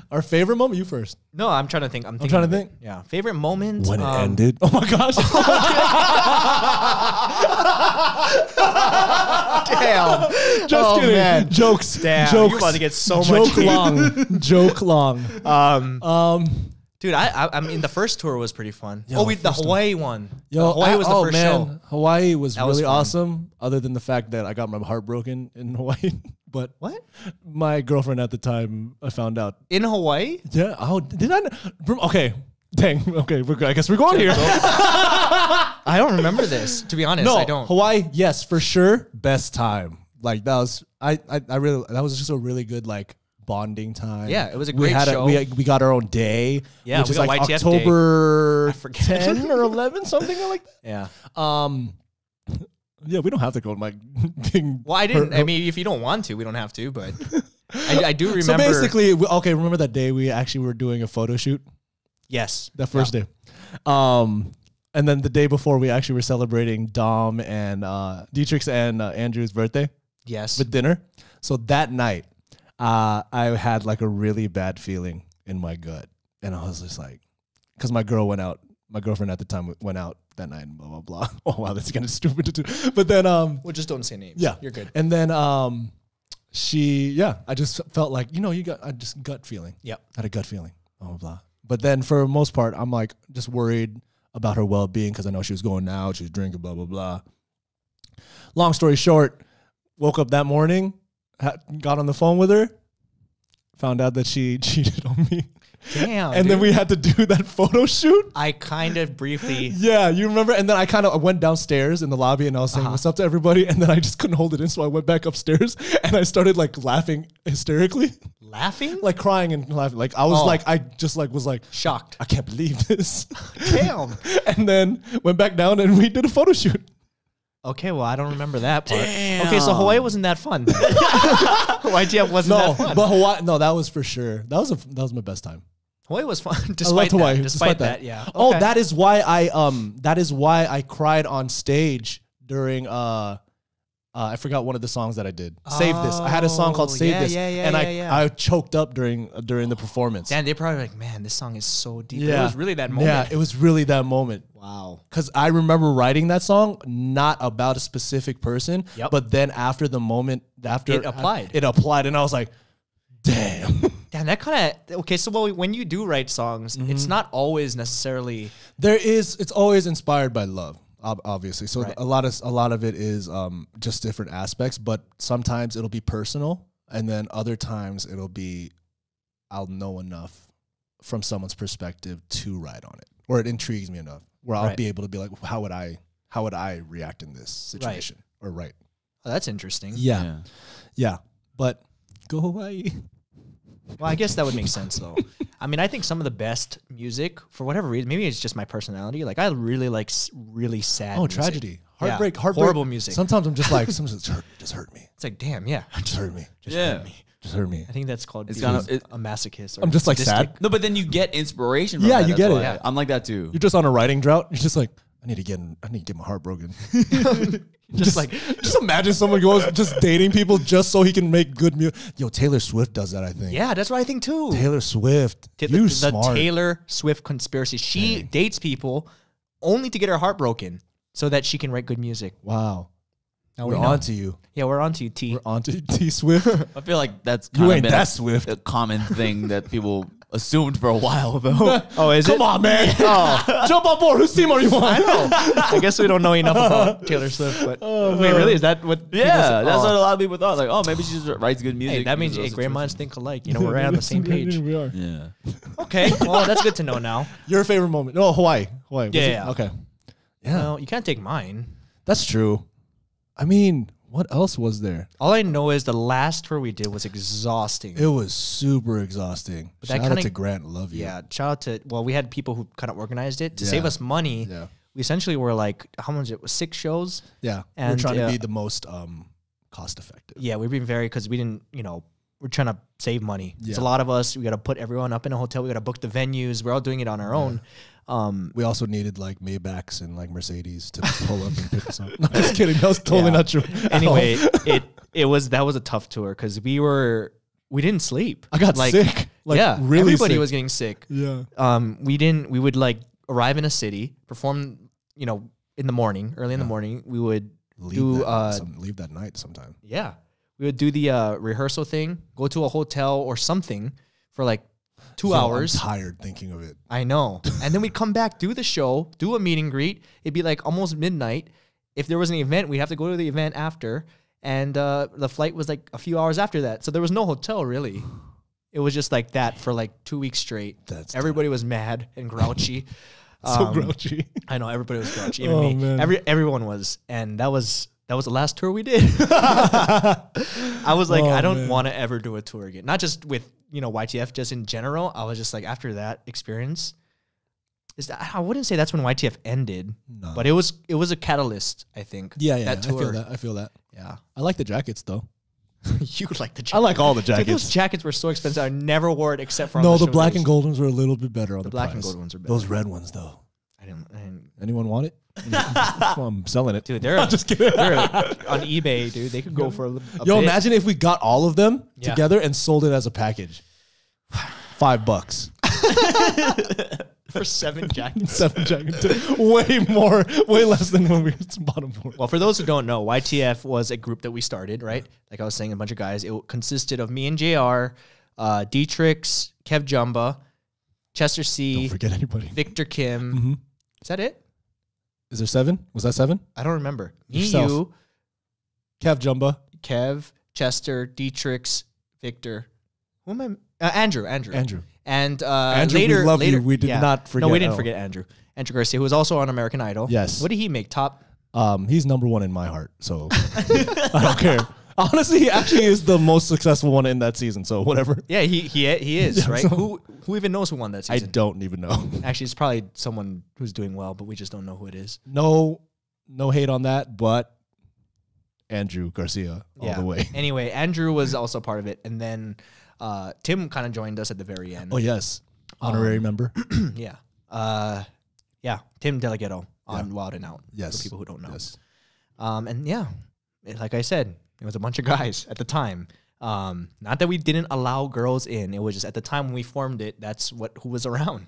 *laughs* Our favorite moment? You first. No, I'm trying to think. I'm, thinking trying to of it. think. Yeah, favorite moment When it um, ended. Oh my gosh. *laughs* *laughs* Damn. Just Oh, kidding. man. Jokes. Damn, Jokes. you're about to get so much Joke heat. long. Joke long. Um, Um. Dude, I, I I mean the first tour was pretty fun. Yo, oh, we the first Hawaii one. Yo, The Hawaii I- was the oh, first man. show. Hawaii was That was really fun. awesome. Other than the fact that I got my heart broken in *laughs* Hawaii, but What my girlfriend at the time, I found out. in Hawaii? Yeah. Oh, did I? Okay. Dang. *laughs* Okay. We're, I guess we're going here. *laughs* I don't remember this. To be honest, no, I don't. Hawaii. Yes, for sure. Best time. Like that was. I. I, I really. That was just a really good like bonding time. Yeah, it was a we great had show. we we got our own day. Yeah, which we is like YTF. October ten or eleven, something like that. Yeah. Um, yeah, we don't have to go to my *laughs* being. Well, I didn't. I mean, if you don't want to, we don't have to. But I, *laughs* I do remember. so basically, okay. Remember that day we actually were doing a photo shoot yes, that first day, um, and then the day before we actually were celebrating Dom and uh, D-Trix's and uh, Andrew's birthday Yes. with dinner. So that night, uh, I had like a really bad feeling in my gut, and I was just like, because my girl went out, my girlfriend at the time went out that night, and blah blah blah. *laughs* Oh wow, that's kind of stupid to do. But then, um, well, just don't say names. Yeah, you're good. And then um, she, yeah, I just felt like you know, you got I just gut feeling. Yep. had a gut feeling. Blah blah blah. But then for the most part, I'm like just worried about her well being because I know she was going out, she was drinking, blah blah blah. Long story short, woke up that morning, ha- got on the phone with her, found out that she *laughs* cheated on me, Damn. and then we had to do *laughs* that photo shoot. I kind of briefly. *laughs* Yeah, you remember? And then I kind of went downstairs in the lobby and I was saying Uh-huh. what's up to everybody. And then I just couldn't hold it in. So I went back upstairs and I started like laughing hysterically, Laughing? like crying and laughing. Like I was Oh. like, I just like was like, Shocked. I can't believe this. Damn. and then went back down and we did a photo shoot. Okay, well, I don't remember that part. Okay, so Hawaii wasn't that fun. *laughs* YTF wasn't No, that fun. but Hawaii, no, that was for sure. That was a, that was my best time. Hawaii was fun. *laughs* I Despite loved that, Hawaii. Despite, that, yeah. Oh, that is why I um that is why I cried on stage during uh Uh, I forgot one of the songs that I did. Save this. I had a song called Oh, Save yeah, This, yeah, yeah, and I yeah, yeah. I choked up during uh, during the performance. Dan, they're probably like, man, this song is so deep. It was really that moment. Yeah, it was really that moment. wow. Because I remember writing that song not about a specific person, Yep. but then after the moment, after It applied. it applied, and I was like, "Damn!" *laughs* Dan, that kind of okay. So well, when you do write songs, it's Mm-hmm. not always necessarily there is. It's always inspired by love, obviously. So Right. a lot of a lot of it is um, just different aspects, but sometimes it'll be personal, and then other times it'll be I'll know enough from someone's perspective to write on it, or it intrigues me enough where I'll Right. be able to be like, "How would I? How would I react in this situation?" Or right. oh, that's interesting. Yeah. Yeah, but go Hawaii. *laughs* Well, I guess that would make sense though. I mean, I think some of the best music, for whatever reason, maybe it's just my personality. Like I really like s- really sad. Oh, music. tragedy, Yeah, heartbreak, heartbreak, horrible music. Sometimes I'm just *laughs* like, sometimes just hurt, just hurt me, It's like, damn, yeah. *laughs* just hurt me, just Yeah. hurt me, just hurt me. I think that's called It's being kind of- it- a masochist. Or I'm just like sadistic. sad. No, but then you get inspiration. From Yeah, that, you that's get it. why. Yeah. I'm like that too. You're just on a writing drought. You're just like, I need to get, in, I need to get my heart broken. *laughs* *laughs* Just like just imagine someone goes just dating people just so he can make good music. Yo, Taylor Swift does that. I think. yeah, that's what I think too. Taylor Swift, T- you the, the. Taylor Swift conspiracy. She dates people only to get her heart broken so that she can write good music. wow, Now we're we on to you. Yeah, we're on to you, T. We're on to T Swift. *laughs* I feel like that's You kind of ain't been that a, Swift. a common thing that people assumed for a while though. *laughs* Oh, is Come it? on, man. Oh, *laughs* Jump on board. Whose team are you on? I know. I guess we don't know enough about *laughs* Taylor Swift, but uh, wait, really? Is that what? yeah, say? that's Oh. what a lot of people thought. Like, oh, maybe she just writes good music. Hey, that means because hey, of great those minds think alike. You know, we're on the same page. We are. Yeah. Okay, well, that's good to know now. Your favorite moment? Oh, Hawaii. Hawaii. Yeah, yeah. Okay. Yeah, Well, you can't take mine. that's true. I mean, what else was there? All I know is the last tour we did was exhausting. It was super exhausting. But that Shout out kinda- to Grant. Love you. yeah, shout out to well, we had people who kind of organized it to Yeah. save us money. Yeah. We essentially were like, how much? It was six shows. Yeah. And, We're trying uh, to be the most um cost effective. Yeah, we've been very because we didn't, you know, we're trying to save money. It's a lot of us. We got to put everyone up in a hotel. We got to book the venues. We're all doing it on our own. Um, We also needed like Maybachs and like Mercedes to *laughs* pull up and pick us up. *laughs* No, just kidding. That was totally Yeah. not true. anyway, it it was that was a tough tour because we were we didn't sleep. I got like, sick. Like yeah, really everybody sick. was getting sick. Yeah. Um, we didn't. We would like arrive in a city, perform, you know, in the morning, early in the morning. We would Leave, do that, uh, some, leave that night sometime. yeah, we would do the uh, rehearsal thing, go to a hotel or something for like two I'm hours. tired thinking of it. I know. And then we'd come back, do the show, do a meet and greet. It'd be like almost midnight. If there was an event, we'd have to go to the event after. And uh, the flight was like a few hours after that. So there was no hotel really. It was just like that for like two weeks straight. That's Everybody was mad and grouchy. *laughs* So Um, grouchy. I know everybody was grouchy. Even Oh, me. man. Every everyone was, and that was that was the last tour we did. *laughs* I was like, Oh, I don't want to ever do a tour again. Not just with you know YTF, just in general. I was just like, after that experience, is that I wouldn't say that's when YTF ended, No. but it was it was a catalyst. I think. Yeah, yeah. That I feel that. I feel that. Yeah, I like the jackets though. *laughs* you like the. Jackets. I like all the Dude, those jackets. jackets were so expensive. I never wore it except for on No, the, the black and gold ones were a little bit better on the, black and gold ones are better. Those red ones though. I didn't, I didn't Anyone want it? *laughs* I'm selling it. dude, they're *laughs* just kidding. they're on eBay, dude. They could go for a, a Yo, bit. imagine if we got all of them Yeah. together and sold it as a package. Five bucks. *laughs* for seven jackets. Seven jackets. way more, way less than when we bought them for. Well, for those who don't know, YTF was a group that we started, right? Like I was saying, a bunch of guys. It consisted of me and JR, uh, D-Trix, Kev Jumba, Chester See, Don't forget anybody. Victor Kim. hmm Is that it? Is there seven? Was that seven? I don't remember. Me, Yourself. you, Kev Jumba, Kev, Chester, D-Trix, Victor. Who am I? Uh, Andrew, Andrew, Andrew. And uh, Andrew, we later, you. later, We did not forget. No, we didn't forget Andrew. Andrew Garcia, who was also on American Idol. Yes. What did he make? Top. Um, he's number one in my heart, so *laughs* I don't care. *laughs* Honestly, he actually is the most successful one in that season. So whatever. Yeah, he he he is Yeah, right. so- who who even knows who won that season? I don't even know. *laughs* Actually, it's probably someone who's doing well, but we just don't know who it is. No, no hate on that, but Andrew Garcia all the way. *laughs* Anyway, Andrew was also part of it, and then uh, Tim kind of joined us at the very end. Oh yes, honorary Um, member. *clears throat* yeah, uh, yeah, Tim DeLaGhetto on Wild and Out. Yes. for people who don't know. Yes. Um, and yeah, like I said, it was a bunch of guys at the time. Um, not that we didn't allow girls in. It was just at the time when we formed it, that's what who was around.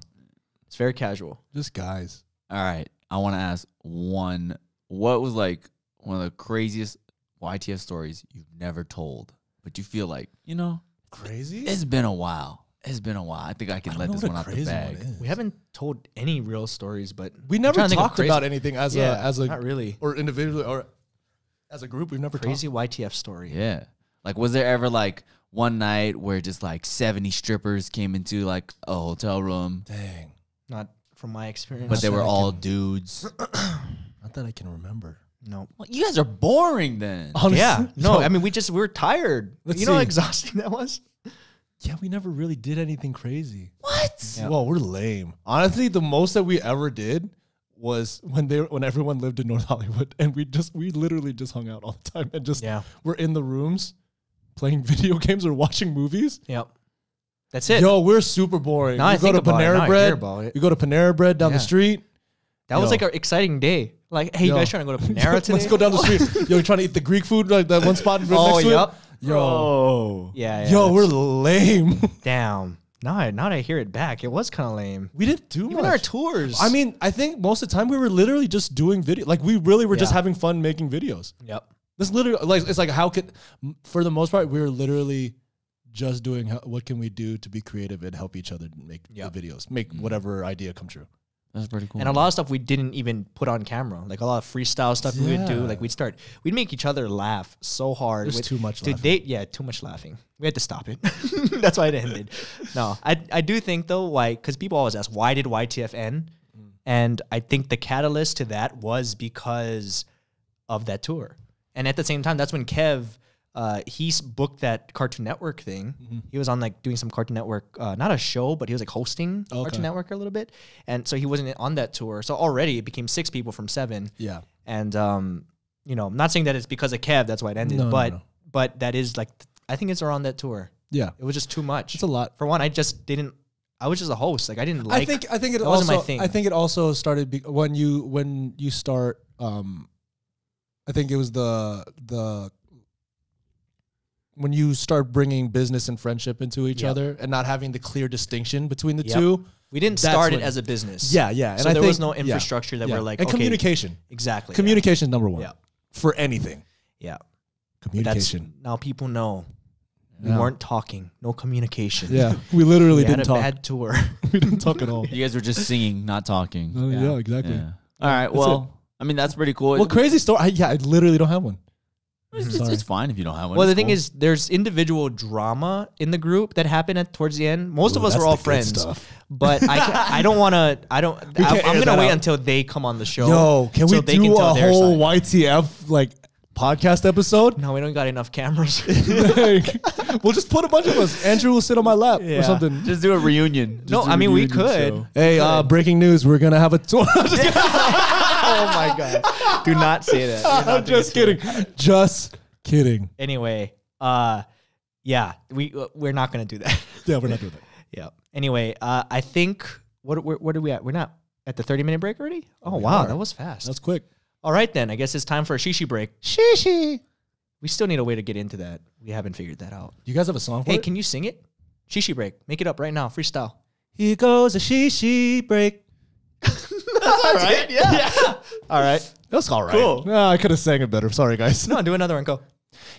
It's very casual. Just guys. All right. I want to ask one. What was like one of the craziest YTF stories you've never told, but you feel like you know Crazy. it's been a while. It's been a while. I think I can let this one out the bag. We haven't told any real stories, but We never trying to think of talked about anything as Yeah, a as a not really or individually or as a group. We've never crazy YTF story. Yeah. Like, was there ever like one night where just like seventy strippers came into like a hotel room, talked. Dang. Not from my experience. but they that were I all can- dudes? *clears throat* Not that I can remember. no. Well, you guys are boring then. *laughs* Honestly, Yeah, *laughs* no. yo, I mean, we just we were tired. Let's you know how see. exhausting that was. yeah, we never really did anything crazy. What? Yeah. Well, we're lame. Honestly, the most that we ever did was *laughs* when they when everyone lived in North Hollywood, *laughs* and we just we literally just hung out all the time and just Yeah. we're in the rooms playing *laughs* video games or watching movies. Yep. That's it. Yo, we're super boring. Now I go think to about it, now Panera Bread. We go to Panera Bread down Yeah. the street. that was like an exciting day. Like, hey, you guys trying to go to Panera today? Let's go down the street. Yo, trying to eat the Greek food like that one spot right Oh, next to yep. it. Yo. Yeah. yeah yo, we're lame. damn. Now I now that I hear it back, it was kind of lame. we didn't do Even much. our tours. I mean, I think most of the time we were literally just doing video. Like we really were just Yeah. having fun making videos. Yep. This literally like it's like how could for the most part we were literally just doing how, what can we do to be creative and help each other make Yep. the videos, make mm-hmm. whatever idea come true. That's pretty cool. And a lot of stuff we didn't even put on camera. Like a lot of freestyle stuff we would do. Like we'd start, we'd make each other laugh so hard. There's with- too much Dude, laughing. they yeah, too much laughing. We had to stop it. *laughs* That's why it ended. No, I I do think though why because people always ask why did YTF end, Mm. and I think the catalyst to that was because of that tour, and at the same time that's when Kev. Uh, he booked that Cartoon Network thing. Mm-hmm. He was on like doing some Cartoon Network, uh, not a show, but he was like hosting Okay. Cartoon Network a little bit, and so he wasn't on that tour. So already it became six people from seven, Yeah. and um, you know, I'm not saying that it's because of Kev that's why it ended, No, no, but no. but that is like I think it's around that tour. Yeah. It was just too much. It's a lot. For one, I just didn't. I was just a host. Like I didn't like. I think I think it also wasn't my thing. I think it also started be, when you when you start um I think it was the the when you start bringing business and friendship into each Yep. other and not having the clear distinction between the Yep. two. we didn't that's start it as a business. Yeah, yeah. So I there was think- no yeah, infrastructure that yeah. we're like and okay, communication. Exactly. yeah. Communication is number one. Yeah. For anything. Yeah. But That's Communication. now people know we weren't talking. No communication. Yeah. We literally We didn't a talk. bad tour. *laughs* *laughs* we didn't talk at all. you guys were just singing, not talking. Uh, Yeah. yeah. exactly. Yeah. All right. Well, I mean, that's pretty cool. Well, crazy story. I, yeah, I literally don't have one. It's, it's, it's fine if you don't have one. well, the It's thing cool. is, there's individual drama in the group that happened at towards the end. Most of Ooh, us that's were all the good friends, stuff. but I ca- *laughs* I don't want to. I don't. We I, can't I'm air gonna that wait out. until they come on the show. Yo, can so we they do can tell a their whole side. YTF like podcast episode? No, we don't got enough cameras. *laughs* *laughs* Like, we'll just put a bunch of us. Andrew will sit on my lap Yeah. or something. just do a reunion. Just No, do a I mean, we reunion could. show. Hey, uh, breaking news! We're gonna have a tour. Oh my god! Do not say that. You're *laughs* not I'm just kidding. Just kidding. Anyway, uh, yeah, we uh, we're not gonna do that. *laughs* Yeah, we're not doing that. yeah. Anyway, uh, I think what what are we at? We're not at the 30 minute break already. Oh wow, are. that was fast. That's quick. All right then. I guess it's time for a shishi break. Shishi. We still need a way to get into that. We haven't figured that out. You guys have a song for Hey, it? can you sing it? Shishi break. Make it up right now. Freestyle. Here goes a shishi break. All right. Yeah. yeah. All right. That's all right. Cool. No, I could have sang it better. Sorry, guys. No, do another one. Go.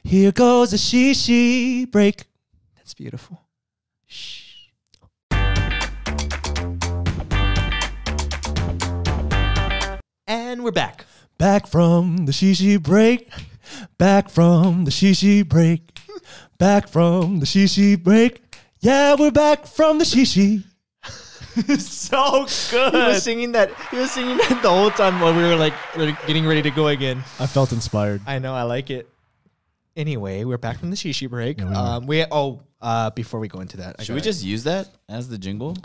Here goes a shishi break. That's beautiful. Shh. And we're back. Back from the shishi break. Back from the shishi break. Back from the shishi break. Yeah, we're back from the shishi. *laughs* so good. He was singing that. He was singing that the whole time while we were like re- getting ready to go again. I felt inspired. I know. I like it. Anyway, we're back from the shishi break. we um, we oh, uh, before we go into that, I Should we gotta- just use that as the jingle?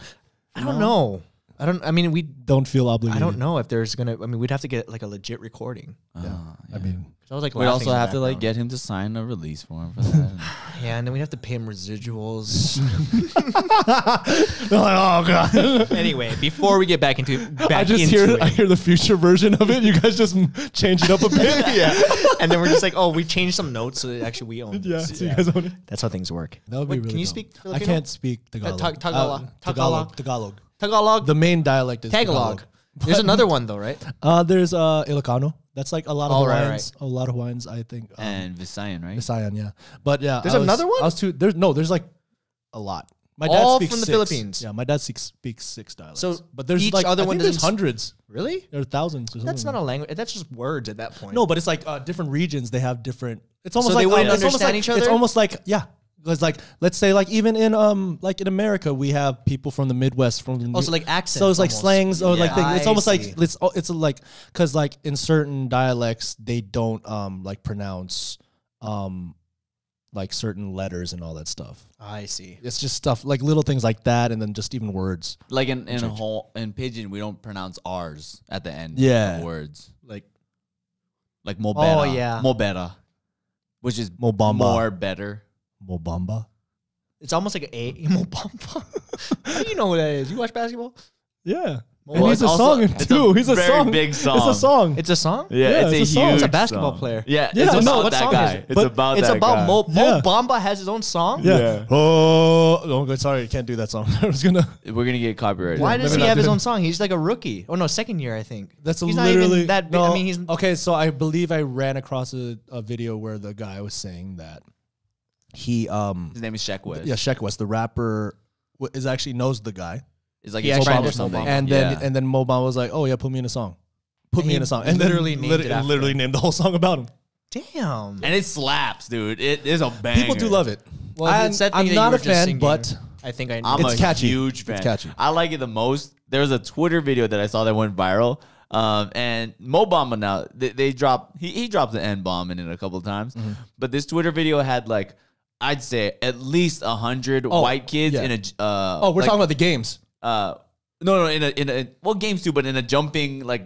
I don't know. I don't. I mean, we. Don't feel obligated. I don't know if there's gonna. I mean, we'd have to get like a legit recording. Ah, I mean, I was like, we also have to like get him to sign a release form for that. *laughs* *laughs* Yeah, and then we'd have to pay him residuals. *laughs* oh god. anyway, before we get back into back I just into hear it, I hear the future version of it. You guys just change it up a bit. yeah, and then we're just like, oh, we changed some notes so that actually we own. yeah. So you guys own it. That's how things work. That would Wait, be really Can you dope. speak I can't speak Tagalog. Ta- Tagalog. Uh, Tagalog. Tagalog. Tagalog. Tagalog. The main dialect is Tagalog. Tagalog. There's another one though, right? *laughs* Uh, there's uh Ilocano. That's like a lot of Oh, right, Hawaiians. A lot of Hawaiians, I think. Um, and Visayan, right? Visayan, yeah. But yeah, There's I was- another one? I was too. There's no. There's like a lot. My dad All speaks from the six. Philippines? Yeah, my dad speaks, speaks six dialects. So but there's each like other I one think there's doesn't hundreds. Really? There are thousands. Or That's something. not a language. That's just words at that point. No, but it's like uh, different regions. They have different. It's almost So like they wouldn't um, it's almost understand like- each It's other? almost like yeah. Because like let's say like even in um like in America we have people from the Midwest from the Also, Mi- like accents so it's like almost. slangs or like things. It's I almost like see. it's oh, it's like because like in certain dialects they don't um like pronounce um like certain letters and all that stuff. I see. It's just stuff like little things like that, and then just even words. Like in in whole in pidgin, we don't pronounce R's at the end Yeah. of words. Like Like mo better. Oh, yeah. Mo better. Which is Mo Bamba. more better. Mo Bamba. it's almost like a Mo Bamba. *laughs* How do you know who that is? You watch basketball? Yeah. Well, and he's a also- song it's a too. He's a very song. big It's a song. It's a song. Yeah, Yeah, it's, it's a a song. huge It's a basketball song. player. Yeah, Yeah, it's I about know. What that song guy. is it? It's about It's that about guy. Mo. Mo Yeah. Bamba has his own song. Yeah. Yeah. Oh, oh, good. Sorry, I can't do that song. *laughs* I was gonna. We're gonna get copyrighted. Why does maybe he have his own song? He's like a rookie. Oh no, second year I think. That's he's literally not even that big. No, I mean, he's okay. So I believe I ran across a, a video where the guy was saying that he um His name is Shaq West. yeah Sheck Wes the rapper w- is actually knows the guy It's like He his friend or something. Mo Bamba. and then Yeah. and then Mobile was like oh yeah put me in a song put And me in a song and literally then named lit- it after literally him. named the whole song about him. damn. and it slaps, dude. It is a banger. People do love it. Well, I'm, it's that thing I'm that you not were a just fan, singing. but I think I. I'm It's a catchy. huge It's fan. catchy. I like it the most. There was a Twitter video that I saw that went viral. Um, and Mo Bamba now they, they dropped he, he dropped the N bomb in it a couple of times, Mm-hmm. but this Twitter video had like I'd say at least a hundred Oh, white kids yeah. in a. uh oh, we're like, talking about the games. uh no no in a in a well games too, but in a jumping like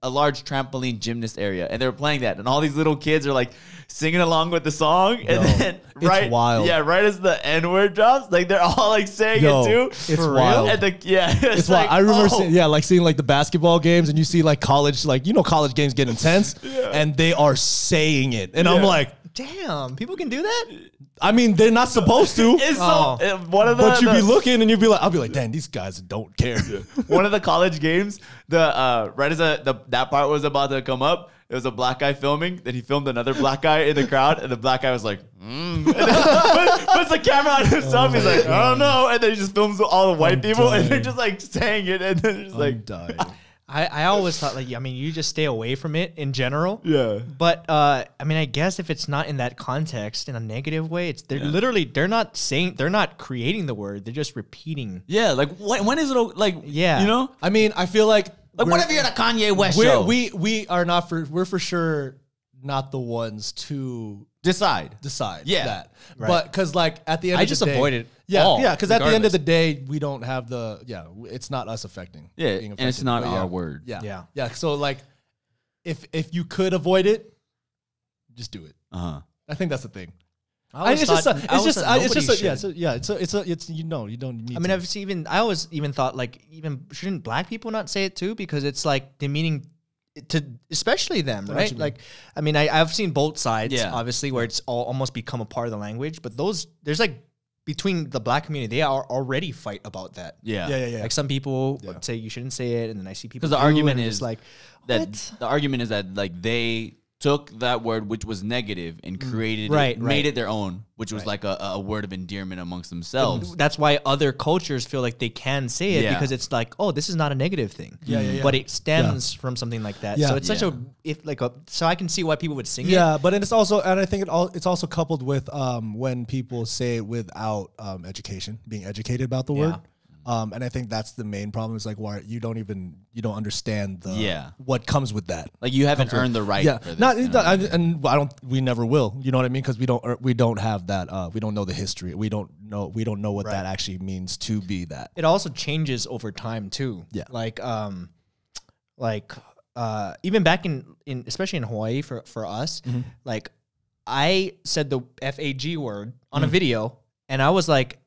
a large trampoline gymnast area, and they were playing that, and all these little kids are like singing along with the song, and Yo, then it's right wild. yeah right as the N word drops, like they're all like saying Yo, it too. it's For real? wild. And the, yeah, *laughs* it's, It's like why I remember, oh. seeing, yeah, like seeing like the basketball games, and you see like college, like you know, college games get intense, *laughs* and they are saying it, and I'm like, Damn, people can do that. I mean, they're not supposed to, *laughs* It's Oh. so uh, one of the, but you'd be the- looking, and you'd be like, I'll be like, damn, these guys don't care. one of the college games. The uh, right as the, the that part was about to come up, there was a black guy filming. Then he filmed another black guy in the crowd, and the black guy was like, mm. *laughs* and then puts, puts the camera on himself. He's like, I don't know, and then he just films all the white I'm people, and they're dying. just like saying it, and then it's I'm like, dying. *laughs* I, I always thought like I mean you just stay away from it in general. yeah. But uh, I mean, I guess if it's not in that context in a negative way, it's they're literally they're not saying they're not creating the word; they're just repeating. Yeah, like when, when is it like Yeah. you know I mean, I feel like like we're- what if you're at a Kanye West we're, show? we we are not for we're for sure not the ones to decide. decide Yeah. that. Right. But because like at the end, I of just the day, avoid it Yeah, all, yeah. Because at the end of the day, we don't have the yeah. It's not us affecting. Yeah, being and it's not But our yeah. word. Yeah, Yeah. yeah. So like, if if you could avoid it, just do it. Uh huh. I think that's the thing. I I always it's just, thought- it's just, I- it's just, a, yeah, should. so, yeah. It's a, it's a, it's you know, you don't need. I mean, to. I've seen even I always even thought like even shouldn't black people not say it too because it's like demeaning to especially them, what right? Like, I mean, I, I've seen both sides, Yeah. obviously, where it's all almost become a part of the language. But those there's like between the black community, they are already fight about that. Yeah. yeah, yeah, yeah. Like some people Yeah. say you shouldn't say it, and then I see people Because the argument is like that what? the argument is that like they took that word which was negative and created Mm. Right, it, made it their own, which was like a, a word of endearment amongst themselves. That's why other cultures feel like they can say it Yeah. because it's like, oh, this is not a negative thing. Yeah, yeah, yeah. But it stems from something like that. Yeah. So it's such Yeah. a if like a so I can see why people would sing it. Yeah, but and it's also, and I think it all, it's also coupled with um, when people say it without um, education, being educated about the word. Um, and I think that's the main problem. Is like why you don't even you don't understand the Yeah. what comes with that. Like you haven't earned the right. yeah, for this, not you know? I, and I don't. We never will. You know what I mean? Because we don't. er, We don't have that. Uh, we don't know the history. We don't know. We don't know what that actually means to be that. it also changes over time too. Yeah. Like um like uh even back in in especially in Hawaii for for us, Mm-hmm. like I said the FAG word on a Mm. video and I was like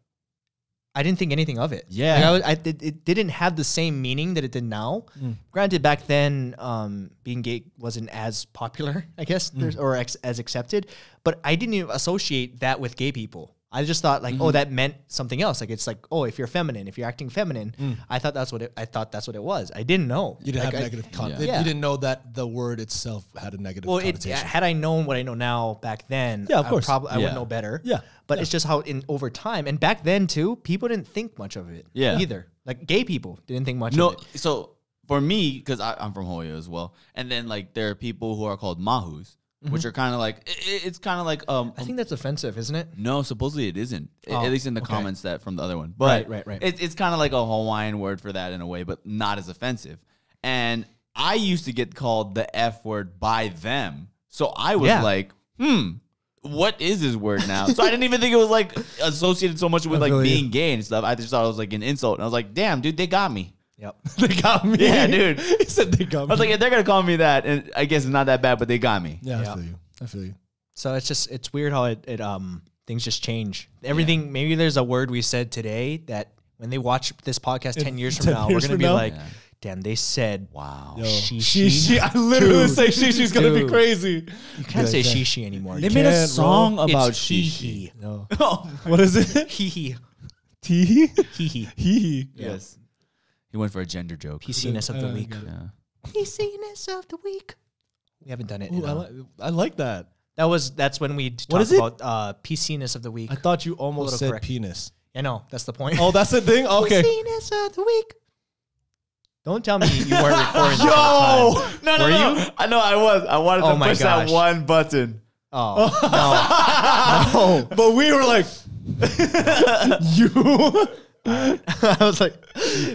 I didn't think anything of it. Yeah. Like I was, I, it, it didn't have the same meaning that it did now. Mm. Granted, back then, um, being gay wasn't as popular, *laughs* I guess, Mm. or ex- as accepted. But I didn't even associate that with gay people. I just thought like, Mm-hmm. oh, that meant something else. Like it's like, oh, if you're feminine, if you're acting feminine, I thought that's what it. I thought that's what it was. I didn't know. Mm. You didn't Like, have I- negative con- Yeah. You didn't know that the word itself had a negative Well, it, connotation. had I known what I know now back then, Yeah, of I course. probably I Yeah. would know better. Yeah, but it's just how in over time and back then too, people didn't think much of it. Yeah. either like gay people didn't think much No, of it. so for me, because I'm from Hawaii as well, and then like there are people who are called mahus, which are kind of like i- i- it's kind of like um. Mm-hmm. I think that's offensive, isn't it? no, supposedly it isn't. Oh, at least in the okay. comments that from the other one. But Right, right, right. It, it's kind of like a Hawaiian word for that in a way, but not as offensive. And I used to get called the F word by them, so I was Yeah. like, hmm. What is this word now? So I didn't even think it was like associated so much with like being gay and stuff. I just thought it was like an insult. And I was like, damn, dude, they got me. Yep. *laughs* they got me. Yeah, dude. *laughs* he said they got me. I was like, if they're gonna call me that, and I guess it's not that bad, but they got me. yeah, Yeah. I feel you. I feel you. So it's just it's weird how it, it um things just change. Everything maybe there's a word we said today that when they watch this podcast ten years from 10 now, years we're gonna from be now? like, Yeah. damn, they said Wow. Yo, She- she, she. she, I literally Dude. say she, she's gonna be Dude. crazy. you can't say Yeah, yeah. shishi anymore. They made a can't, bro. song about it's she. hee No. *laughs* Oh, What is it? hee hee Tee hee? hee hee. Hee hee. yes. He went for a gender joke. PCness of the Uh, week. got it. Yeah. PCness of the week. We haven't done it. Ooh, in I, a- like, I like that. that was that's when we talked What is it? about uh, PCness of the week. I thought you almost little said correct. penis. I know that's the point. Oh, that's the *laughs* thing? Okay. PCness of the week. Don't tell me you weren't *laughs* recording. this whole time. no, no, Were no. you? I know I was. I wanted Oh to my push gosh. that one button. Oh *laughs* no, no. But we were like, you. *laughs* I was like,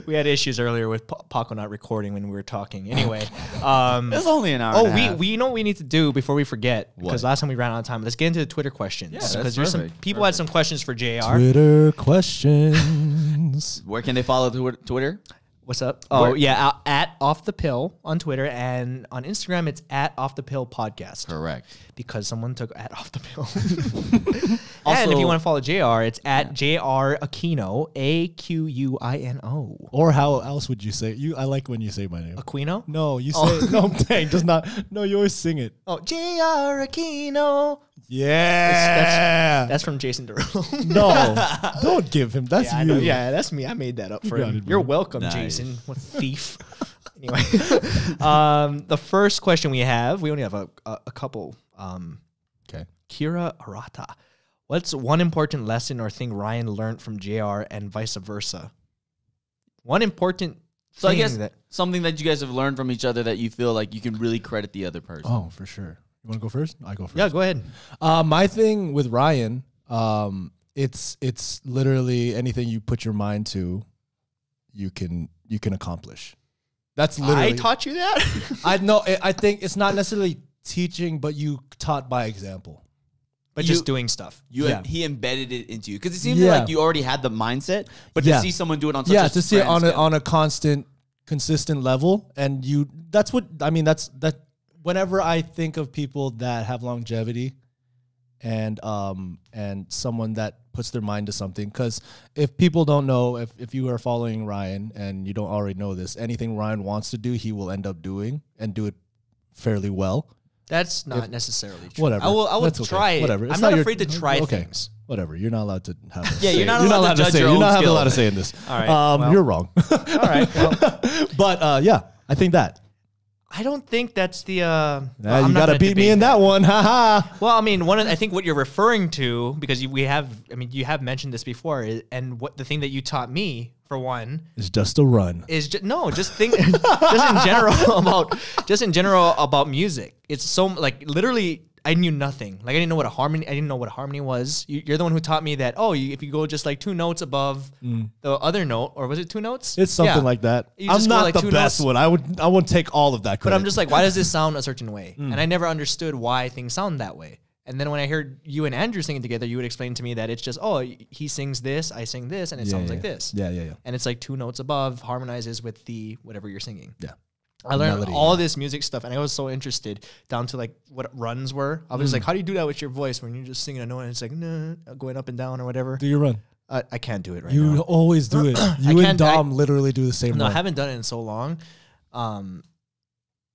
we had issues earlier with Pa- Paco not recording when we were talking. Anyway, um, It's only an hour. oh, and a we half. we you know what we need to do before we forget because last time we ran out of time. Let's get into the Twitter questions that's because there's some perfect, people had some questions for Jr. Twitter questions. *laughs* Where can they follow Twi- Twitter? What's up? Oh Where- yeah, uh, at off the pill on Twitter and on Instagram it's at off the pill podcast Correct. because someone took at off the pill. *laughs* and if you want to follow Jr, it's at Jr Aquino A Q U I N O Or how else would you say? You? I like when you say my name. Aquino. No, you say Oh. no. Dang, just not. No, you always sing it. Oh, Jr Aquino. Yeah. That's from Jason Derulo. *laughs* no, *laughs* don't give him. That's yeah, you. know. yeah, that's me. I made that up for got him. it. You're welcome, Nice. Jason. What thief. anyway, *laughs* um, the first question we have, we only have a, a, a couple. Um, Okay. Kira Arata. What's one important lesson or thing Ryan learned from JR and vice versa? One important So I thing guess that something that you guys have learned from each other that you feel like you can really credit the other person. Oh, for sure. You want to go first? I go first. Yeah, go ahead. Uh, my thing with Ryan, um, it's it's literally anything you put your mind to, you can you can accomplish. That's literally. I taught you that. *laughs* I know. I- I think it's not necessarily teaching, but you taught by example. but You- just doing stuff. You Yeah. he embedded it into you because it seems Yeah. like you already had the mindset, but Yeah. to see someone do it on such yeah, a to see it on a on a constant, consistent level, and you. That's what I mean. That's that. Whenever I think of people that have longevity, and um and someone that puts their mind to something, because if people don't know, if if you are following Ryan and you don't already know this, anything Ryan wants to do, he will end up doing and do it fairly well. That's not necessarily true. Whatever. I will. I will That's okay. try it. Whatever. It's I'm not not your- afraid to try okay. things. Whatever. You're not allowed to have. *laughs* A Yeah, say. you're not allowed to judge say. You're not allowed to say in this. All right, Um, well. you're wrong. All right. *laughs* Well, but uh, yeah, I think that. I don't think that's the. Uh, well, you got to beat me in that one. *laughs* Ha ha. Well, I mean, one. Of, I think what you're referring to, because you, we have, I mean, you have mentioned this before, i- and what the thing that you taught me, for one, is just a run. is just no, just think, just in general *laughs* about, just in general about music. It's so like literally. I knew nothing. Like I didn't know what a harmony. I didn't know what a harmony was. You, you're the one who taught me that. Oh, you, if you go just like two notes above the other note, or was it two notes? Mm. It's something Yeah. like that. You I'm not like, the best notes. one. I would I wouldn't take all of that credit. But. I'm just like, why does this sound a certain way? Mm. And I never understood why things sound that way. And then when I heard you and Andrew singing together, you would explain to me that it's just, oh, he sings this, I sing this, and it Yeah, sounds yeah, like this. Yeah, yeah, yeah. And it's like two notes above, harmonizes with the whatever you're singing. Yeah. I learned melody, all this music stuff, and I was so interested down to like what runs were. I Mm. was like, how do you do that with your voice when you're just singing a note and it's like nah, going up and down or whatever? Do you run. Uh, I can't do it right You now. You always do it. *clears throat* You and can't- I- Dom literally do the same No, I haven't done it in so long. Um,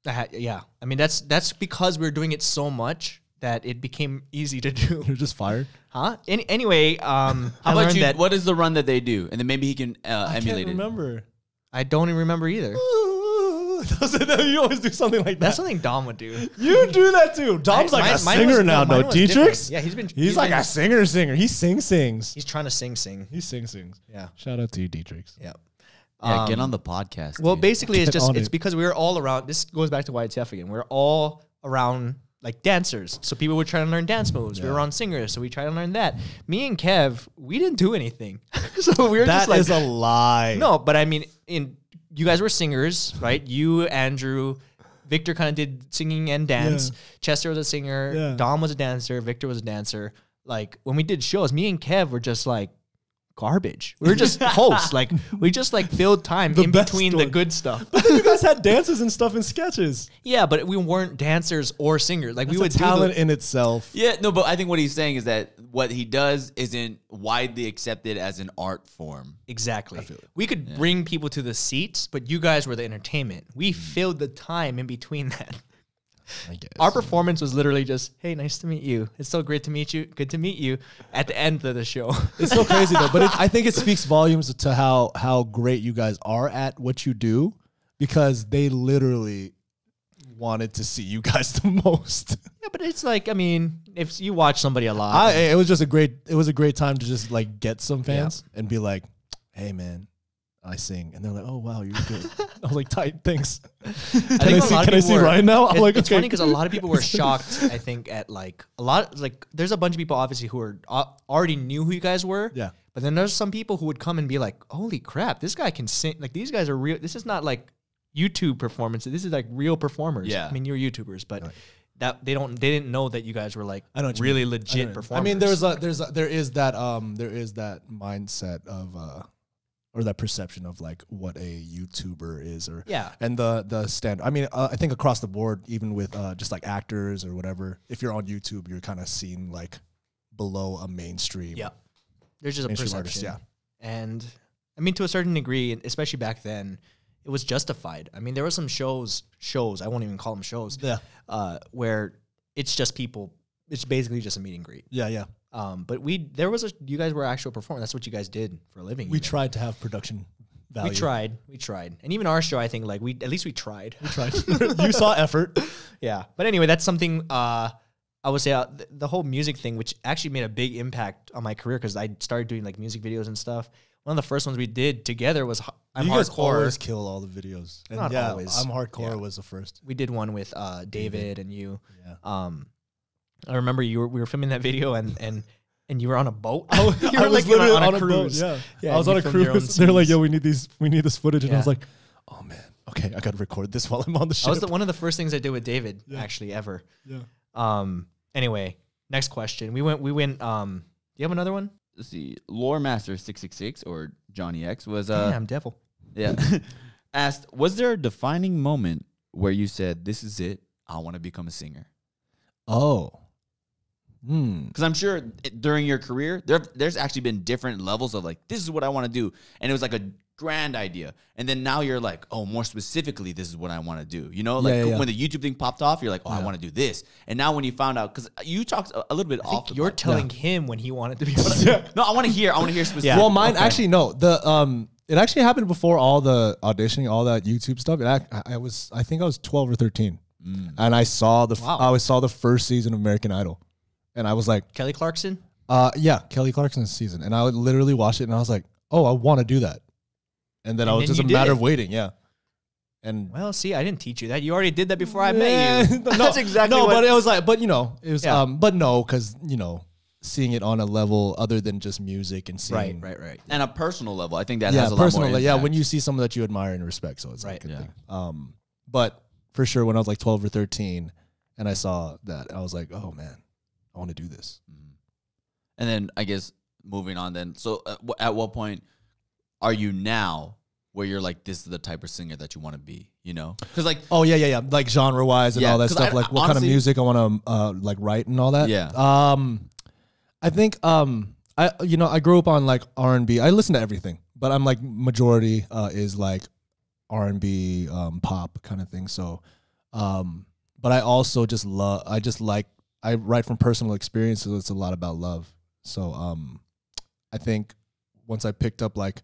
I had, yeah. I mean, that's that's because we are doing it so much that it became easy to do. *laughs* You're just fired. Huh? Any, anyway, um, *laughs* How I about you? that What is the run that they do, and then maybe he can uh, emulate it. remember. I don't even remember either. *laughs* you always do something like that. That's something Dom would do. you do that too. Dom's I- like mine- a mine singer was- now, no, mine no, was different. D-Trix? Yeah, he's been. He's, like been- a singer singer. He sings sings. He's trying to sing, sing. He sings sings. Yeah, Shout out to you, D-Trix. yeah. Yeah, get Um, on the podcast. Well, dude. basically, it's Get just on it's it. because we were all around. This goes back to YTF again. We're all around like dancers, so people would try to learn dance moves. We were Yeah. on singers, so we tried to learn that. Me and Kev, we didn't do anything, *laughs* so we were That just like is a lie. no. But I mean, in you guys were singers, right? You, Andrew. Victor kind of did singing and dance. Yeah. Chester was a singer. Yeah. Dom was a dancer. Victor was a dancer. Like when we did shows, me and Kev were just like garbage. We were just *laughs* hosts. Like we just like filled time The in best between the good stuff. you guys had dances and stuff and sketches. Yeah, but we weren't dancers or singers. Like That's we would a talent the, in itself. yeah, no, but I think what he's saying is that what he does isn't widely accepted as an art form. exactly. it. We could bring people to the seats, but you guys were the entertainment. We hmm. filled the time in between *laughs* that. I guess. Our performance was literally just, "Hey, nice to meet you. It's so great to meet you. Good to meet you." At the end of the show, *laughs* It's so crazy though, but it, I think it speaks volumes to how how great you guys are at what you do because they literally wanted to see you guys *laughs* the most. yeah, but it's like, I mean, if you watch somebody a lot, I it was just a great it was a great time to just like get some fans and be like, "Hey man, I sing," and they're like, "Oh wow, you're good." I was like, "Tight, thanks." *laughs* I Can I see, can I see were- Ryan now? *laughs* I'm It's, like, it's okay. funny because a lot of people were shocked. I think at like a lot, like there's a bunch of people obviously who are uh, already knew who you guys were. Yeah. But then there's some people who would come and be like, "Holy crap, this guy can sing! Like these guys are real. This is not like YouTube performances. This is like real performers. Yeah. I mean, you're YouTubers, but that they don't they didn't know that you guys were like I you really mean. Legit know. performers. I mean, there's a there's a, there is that um there is that mindset of uh or that perception of like what a YouTuber is or Yeah. and the the stand. I mean, uh, I think across the board, even with uh, just like actors or whatever, if you're on YouTube, you're kind of seen like below a mainstream. yeah. There's just a perception. artist, And I mean, to a certain degree, and especially back then, it was justified. I mean, there were some shows, shows, I won't even call them shows, Yeah. uh, where it's just people, it's basically just a meet and greet. Yeah, yeah. Um, but we, there was a, you guys were actual performers. That's what you guys did for a living. We even. tried to have production value. We tried. We tried. And even our show, I think, like, we, at least we tried. We tried. *laughs* *laughs* you saw effort. yeah. But anyway, that's something, uh, I would say uh, th- the whole music thing, which actually made a big impact on my career because I started doing like music videos and stuff. One of the first ones we did together was I'm you guys Hardcore. always kill all the videos. And Not yeah, always. I'm hardcore Yeah. was the first. we did one with uh, David and you. Yeah. Um, I remember you were we were filming that video and and and you were on a boat. I was, *laughs* you I were was like literally on, on a a boat. cruise. Yeah, Yeah, I was on a cruise. *laughs* They're like, "Yo, we need these. We need this footage." And I was like, "Oh man, okay, I got to record this while I'm on the ship." That was the, one of the first things I did with David Yeah. actually ever. yeah. Um. Anyway, next question. We went. We went. Um. Do you have another one? Let's see. Lore Master six six six or Johnny X was Uh, Damn, devil. yeah *laughs* asked, was there a defining moment where you said, "This is it. I want to become a singer"? Oh. Hmm. Because I'm sure it- during your career, there there's actually been different levels of like, this is what I want to do, and it was like a grand idea, and then now you're like, oh, more specifically, this is what I want to do. You know, like Yeah, yeah, yeah. when the YouTube thing popped off, you're like, oh, I want to do this, and now when you found out, because you talked a, a little bit I off. think you're pod- telling him when he wanted to be. *laughs* *laughs* no, I want to hear. I want to hear specifically. Yeah. Well, mine okay. actually no. The um, it actually happened before all the auditioning, all that YouTube stuff. It I I was, I think I was 12 or 13, and I saw the, Wow. I saw the first season of American Idol, and I was like, Kelly Clarkson. uh, yeah, Kelly Clarkson's season, and I would literally watch it, and I was like, oh, I want to do that, and then I was then just a matter it. of waiting. Yeah, And Well, see, I didn't teach you that. You already did that before I met you. *laughs* *laughs* no, That's exactly no, what- but it was like, but you know, it was, Yeah. um, but no, because you know, seeing it on a level other than just music and Right, seeing, right, right. right, And a personal level, I think that yeah, has a lot personal, more. yeah, when you see someone that you admire and respect, so it's like Right. a Yeah. thing. Um, but for sure, when I was like twelve or thirteen, and I saw that, I was like, oh man, I want to do this. And then I guess moving on, then so uh, wh- at what point are you now where you're like, this is the type of singer that you want to be? You know, because like Oh yeah, yeah, yeah. Like genre wise and Yeah, all that stuff. I- like what kind of music I want to uh, like write and all that. Yeah. Um, I think um, I you know I grew up on like R and B. I listen to everything, but I'm like majority uh, is like R and B, um, pop kind of thing. So, um, but I also just love. I just like I write from personal experiences. so it's a lot about love. So, um, I think once I picked up like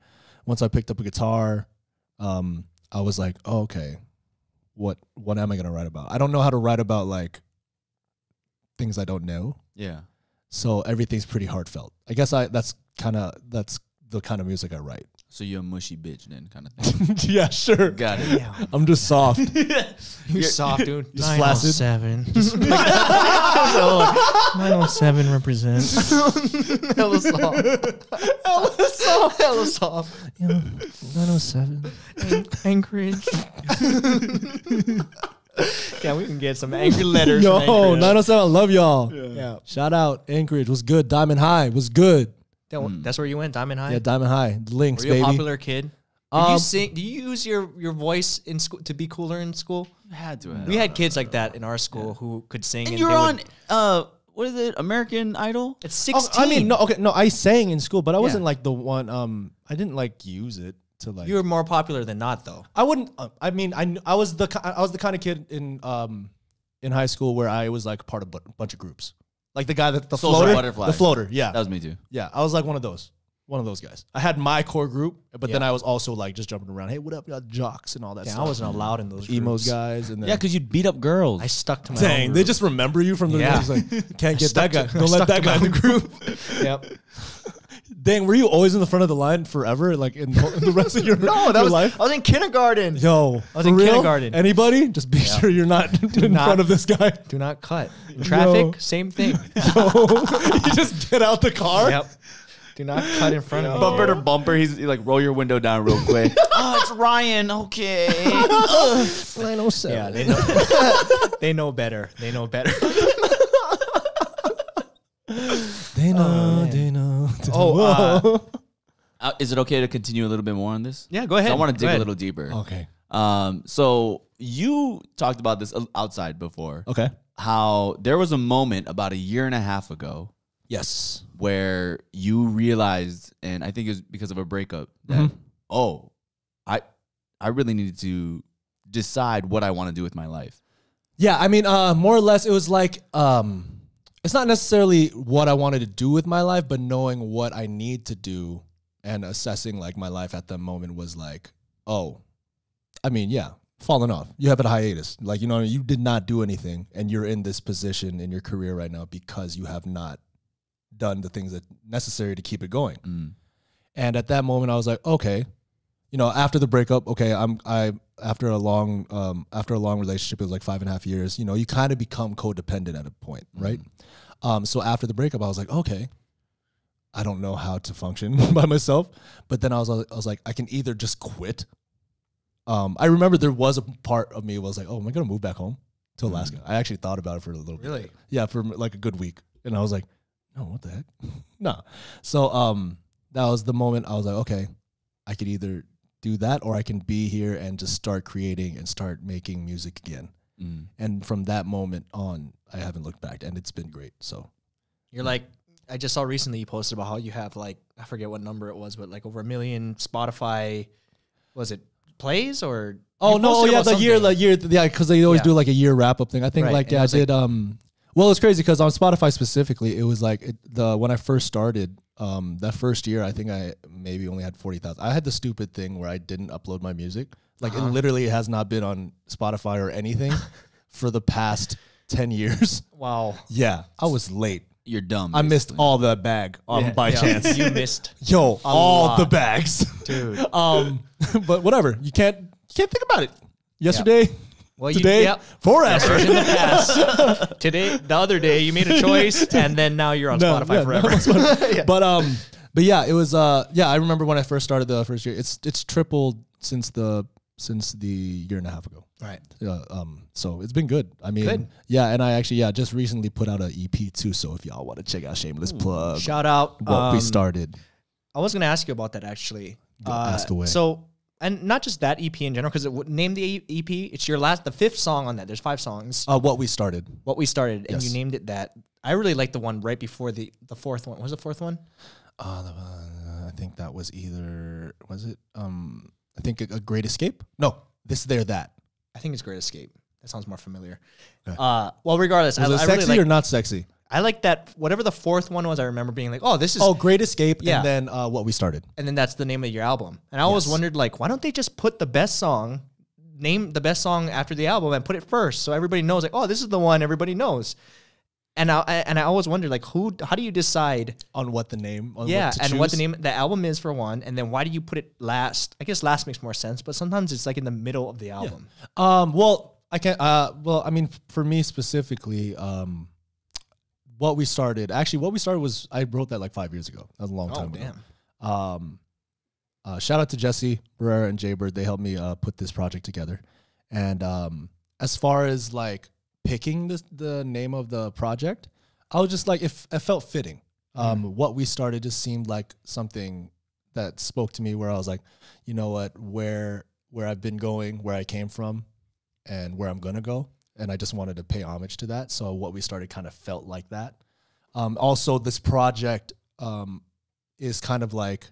once I picked up a guitar, um, I was like, oh, okay, what what am I gonna write about? I don't know how to write about like things I don't know. yeah, So everything's pretty heartfelt. I guess I that's kind of that's the kind of music I write. So you're a mushy bitch then, kind of thing. *laughs* yeah, sure. Got it. Yeah. I'm just soft. *laughs* You're soft, dude. Just oh flaccid? 907. *laughs* Just like- 907 represents. Hella soft. Hella soft. Hella soft. yeah, 907. Anchorage. yeah, we can get some angry letters. Yo, from Anchorage. 907. I love y'all. Yeah. Shout out Anchorage was good. Dimond High was good. That- That's where you went, Dimond High? Yeah, Dimond High. Links, Were you a popular kid? Did Um, you sing? Do you use your, your voice in school to be cooler in school? Had to. Have. We had kids like that in our school who could sing. and And you're they would- on. Uh, what is it? American Idol. It's Oh, 16. I mean, no, okay, no. I sang in school, but I wasn't Yeah. like the one. Um, I didn't like use it to like. You were more popular than not, though. I wouldn't. Uh, I mean, I I was the I was the kind of kid in um in high school where I was like part of a bunch of groups, like the guy that the Social floater, butterflies. the floater. Yeah, That was me too. yeah. I was like one of those, one of those guys. I had my core group, but then Yeah. I was also like just jumping around. Hey, what up, y'all jocks and all that Yeah, stuff. I wasn't allowed in those emos groups. guys, and then Yeah, because you'd beat up girls. I stuck to my dang, own they group. just remember you from the Yeah. yeah. like can't *laughs* get that guy. to- Don't let that guy in the group. *laughs* Yep. Dang, were you always in the front of the line forever, like in, in the rest of your, *laughs* No, that your was life? I was in kindergarten. Yo, I was for in real? kindergarten. Anybody? Just be sure you're not *laughs* in not- front of this guy. Do not cut. *laughs* In traffic, Yo. same thing. you just get out the car. yep. Do not cut in front of me. bumper to bumper. He's like, roll your window down real quick. oh, it's Ryan. Okay. 907. Yeah, they know. they know better. They know better. They know, man. they know. they Oh, uh, uh, is it okay to continue a little bit more on this? Yeah, go ahead. I want to Go dig a little deeper. okay. Um, so you talked about this outside before. Okay. How there was a moment about a year and a half ago Yes. where you realized, and I think it was because of a breakup, that Mhm. oh, I I really needed to decide what I want to do with my life. Yeah, I mean, uh, more or less, it was like, um, it's not necessarily what I wanted to do with my life, but knowing what I need to do and assessing like my life at the moment was like, oh, I mean, yeah, falling off. You have a hiatus. Like, you know, you did not do anything and you're in this position in your career right now because you have not done the things that necessary to keep it going. Mm. And at that moment, I was like, okay, you know, after the breakup, okay, I'm I after a long um after a long relationship, it was like five and a half years. You know, you kind of become codependent at a point, right? Um, so after the breakup, I was like, okay, I don't know how to function *laughs* by myself. But then I was I was like, I can either just quit. Um, I remember there was a part of me was like, oh, am I gonna move back home to Alaska? I actually thought about it for a little bit. Really? Yeah, for like a good week. And I was like, no, what the heck? *laughs* no. So um that was the moment I was like, okay, I could either do that or I can be here and just start creating and start making music again. Mm. And from that moment on, I haven't looked back and it's been great. So You're like, I just saw recently you posted about how you have like, I forget what number it was, but like over a million Spotify, was it plays or? Oh no! Oh yeah, about the year, something. the year, yeah, because they always Yeah. do like a year wrap up thing. I think Right, like and yeah, I was, like- did. Um, well, it's crazy because on Spotify specifically, it was like it, the when I first started. Um, that first year, I think I maybe only had forty thousand. I had the stupid thing where I didn't upload my music. Like Uh-huh. it literally has not been on Spotify or anything *laughs* for the past ten years. Wow. Yeah, I was late. You're dumb. I missed all the bag um, Yeah, by yeah. chance. You missed. Yo, all lot. the bags, Dude. *laughs* um, *laughs* but whatever. You can't you can't think about it. Yesterday, Well, you- today, yep. forever. in the past. *laughs* Today, the other day, you made a choice, *laughs* and then now you're on No, Spotify yeah, forever. no, Spotify. *laughs* But um, but yeah, it was uh, yeah. I remember when I first started the first year. It's it's tripled since the since the year and a half ago. right. Yeah, um, so it's been good. I mean, Good. yeah, and I actually yeah just recently put out an EP too. So if y'all want to check out Shameless Plug, Shout out. what we um, started. I was going to ask you about that actually. Uh, ask away. So, and not just that EP in general, because it would name the EP. It's your last, the fifth song on that. There's five songs. Uh, what we started. what we started, and you named it that. I really like the one right before the the fourth one. What was the fourth one? Uh, the- uh, I think that was either was it um I think a, a Great Escape. No, this there that. I think it's Great Escape. That sounds more familiar. Okay. Uh, well, regardless, I, Was it I sexy really or like. not sexy? I like that. Whatever the fourth one was, I remember being like, "Oh, this is." Oh, Great Escape, Yeah. and then uh, what we started. and then that's the name of your album. And I always Yes. wondered, like, why don't they just put the best song, name the best song after the album, and put it first, so everybody knows, like, oh, this is the one everybody knows. And I I- and I always wondered, like, who? How do you decide? On what the name? On yeah, what and what the name the album is for one, and then why do you put it last? I guess last makes more sense, but sometimes it's like in the middle of the album. Um, well, I can't. Uh, well, I mean, for me specifically, um, what we started. Actually, what we started was I wrote that like five years ago. That was a long Oh time ago. damn! Um, uh, shout out to Jesse Barrera and Jaybird. They helped me uh, put this project together. And um, as far as like picking the the name of the project, I was just like, if it felt fitting. Um, What we started just seemed like something that spoke to me. Where I was like, you know what, where where I've been going, where I came from, and where I'm gonna go, and I just wanted to pay homage to that. So what we started kind of felt like that. Um, also, this project um, is kind of like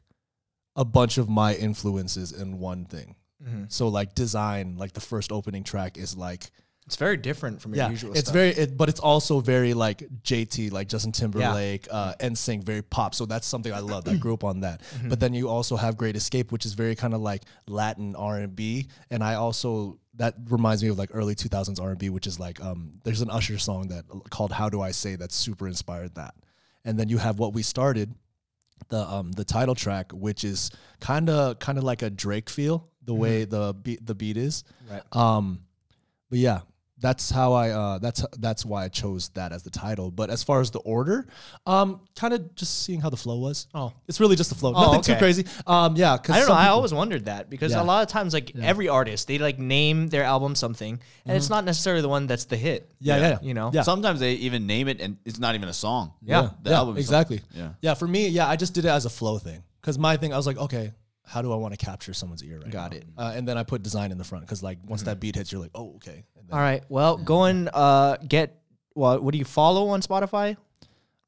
a bunch of my influences in one thing. Mhm. So like design, like the first opening track is like It's very different from your yeah, usual. it's stuff. very, it, but it's also very like JT, like Justin Timberlake, uh, NSYNC, very pop. So that's something I love. I grew up on that. Mm-hmm. But then you also have Great Escape, which is very kind of like Latin R and B, and I also that reminds me of like early 2000s R and B, which is like um, there's an Usher song that called How Do I Say that's super inspired that. And then you have what we started, the um the title track, which is kind of kind of like a Drake feel, the way the beat the beat is. Right. Um, but yeah, that's how I uh that's that's why I chose that as the title. But as far as the order, um, kind of just seeing how the flow was. Oh. it's really just the flow, Oh, nothing okay. too crazy. Um, yeah, because I don't know. I always wondered that because Yeah. a lot of times, like every artist, they like name their album something, and it's not necessarily the one that's the hit. Mm-hmm. Yeah, yeah, yeah. You know. Yeah. Sometimes they even name it and it's not even a song. Yeah. The yeah, album is exactly. Yeah. yeah. For me, yeah, I just did it as a flow thing because my thing, I was like, okay, how do I want to capture someone's ear? Right Got now? it. Uh, and then I put design in the front because like once that beat hits, you're like, oh, okay. And then, All right. Well, go and uh, get. Well, what do you follow on Spotify?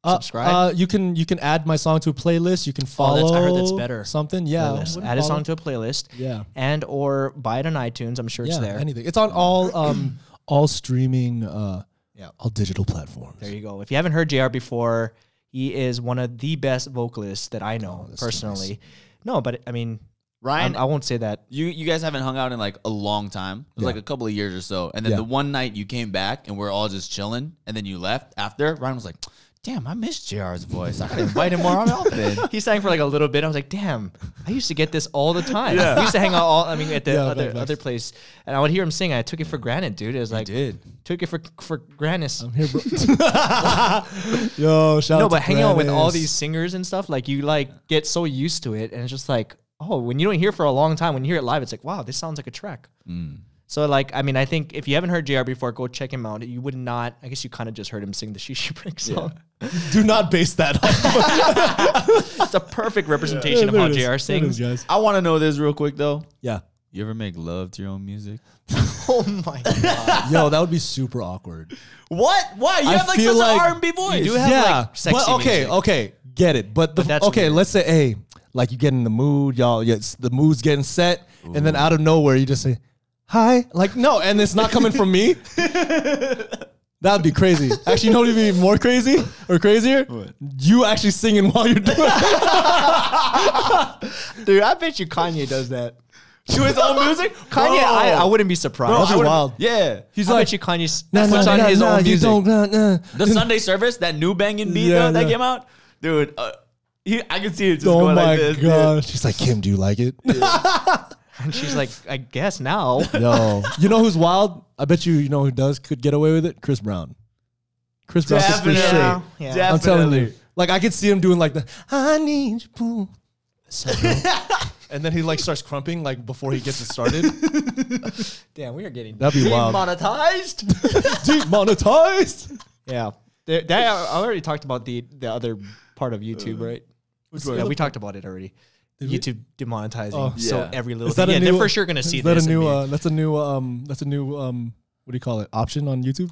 Uh, subscribe? Uh, you can you can add my song to a playlist. You can Oh, follow. that's- I heard that's better. Something, yeah. Playlist. wouldn't Add a song to a playlist. Yeah. And or buy it on iTunes. I'm sure it's yeah, there. anything. It's on all um *clears throat* all streaming uh Yeah. all digital platforms. There you go. If you haven't heard JR before, he is one of the best vocalists that I know Oh, that's too personally. No, but I mean, Ryan, I'm- I won't say that. you you guys haven't hung out in like a long time. It was Yeah. like a couple of years or so. And then Yeah. the one night you came back and we're all just chilling, and then you left after. Ryan was like, "Damn, I miss JR's voice. I gotta invite him more often." *laughs* He sang for like a little bit. I was like, damn, I used to get this all the time. We used to hang out all, I mean, at the Yeah, other, facts, facts. other place. And I would hear him sing. I took it for granted, dude. It was like, did. took it for, for granted. I'm here, bro. *laughs* Yo, shout out. no, but to hanging out with all these singers and stuff, like you like get so used to it, and it's just like, oh, when you don't hear for a long time, when you hear it live, it's like, wow, this sounds like a track. Mm. So like, I mean, I think if you haven't heard JR before, go check him out. You would not. I guess you kind of just heard him sing the Shishi Break song. Do not base that off. *laughs* It's a perfect representation of There how it is. JR sings. is. I want to know this real quick though. Yeah. You ever make love to your own music? *laughs* Oh my god! Yo, that would be super awkward. What? Why? You I have like feel such like- an R&B voice. You do have yeah, like sexy but okay, music. okay, get it. But the But that's okay, weird. let's say, hey, like you get in the mood, y'all. Yes, the mood's getting set, and then out of nowhere, you just say, "Hi," like no, and it's not coming from me. *laughs* That'd be crazy. Actually, you know what would be more crazy or crazier? You actually singing while you're doing it. *laughs* Dude, I bet you Kanye does that. to his own music? *laughs* Kanye, I, I wouldn't be surprised. That'd be wouldn't- wild. Yeah. He's I like, bet you Kanye s- Nah, puts nah, on nah, his nah, own you music. don't, nah, nah. The Sunday service, that new banging beat Yeah, though, that nah. came out, dude. Uh, he, I can see it just Oh going my like this. dude. gosh. She's like, Kim, do you like it? *laughs* And she's like, I guess now. *laughs* Yo, you know who's wild? I bet you you know who does could get away with it. Chris Brown. Chris Brown sits for Definitely. straight. Yeah. I'm telling you. Definitely. Like I could see him doing like the I need you, boo. *laughs* and then he like starts crumping like before he gets it started. *laughs* Damn, we are getting That'd be wild. demonetized. Demonetized. yeah. There- that- I already talked about the the other part of YouTube, uh, right? one? Yeah, we talked about it already. Did we? YouTube demonetizing. Oh. So Yeah. every little Is that thing. a Yeah, new? they're for sure gonna see is that this. a and new? be- Uh, that's a new. Um, that's a new. Um, what do you call it? Option on YouTube.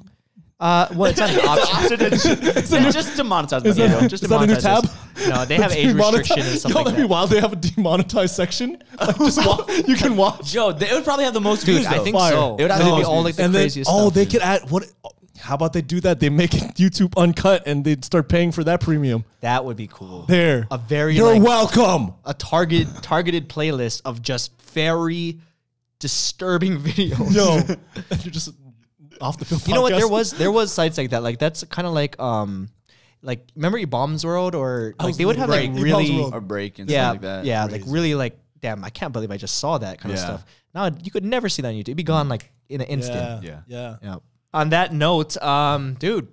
Uh, well, it's not an option. *laughs* Yeah, just demonetize my Is that- video. Just is that a new demonetize tab? this. No, they *laughs* have age restriction and stuff Yo, like that'd be that. wild. They have a demonetized section. *laughs* Like, just wa- you can watch. Joe, they would probably have the most Dude, views. I though. think Fire. so. It would have They'd be all like the and then, craziest oh, stuff. they could add what? How about they do that? They make it *laughs* YouTube uncut, and they start paying for that premium. that would be cool. There, A very You're like, welcome. a target targeted playlist of just very disturbing *laughs* videos. Yo, *laughs* and you're just off the pill. You know what? There was there was sites like that. Like that's kind of like um, like remember Bombs World or like they would have like right, really World. or break and yeah stuff like that. yeah like really like damn I can't believe I just saw that kind of stuff. Now you could never see that on YouTube. It'd be gone like in an instant. Yeah, Yeah. yeah. Yeah. On that note, um, dude,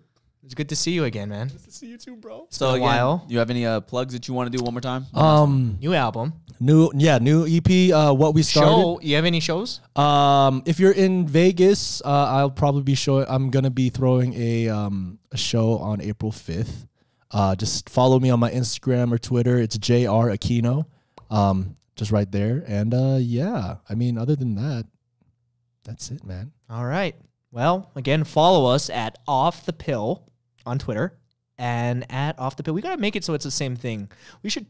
it's good to see you again, man. Nice to see you too, bro. So been a again, while. you have any uh, plugs that you want to do one more time? Um, New album, new, yeah, new EP. Uh, what we started. show. You have any shows? Um, if you're in Vegas, uh, I'll probably be showing. I'm gonna be throwing a um a show on April 5th. Uh, just follow me on my Instagram or Twitter. It's Jr Aquino. Um, just right there. And uh, yeah, I mean, other than that, that's it, man. All right. Well, again, follow us at Off the Pill on Twitter and at Off the Pill. We gotta make it so it's the same thing. We should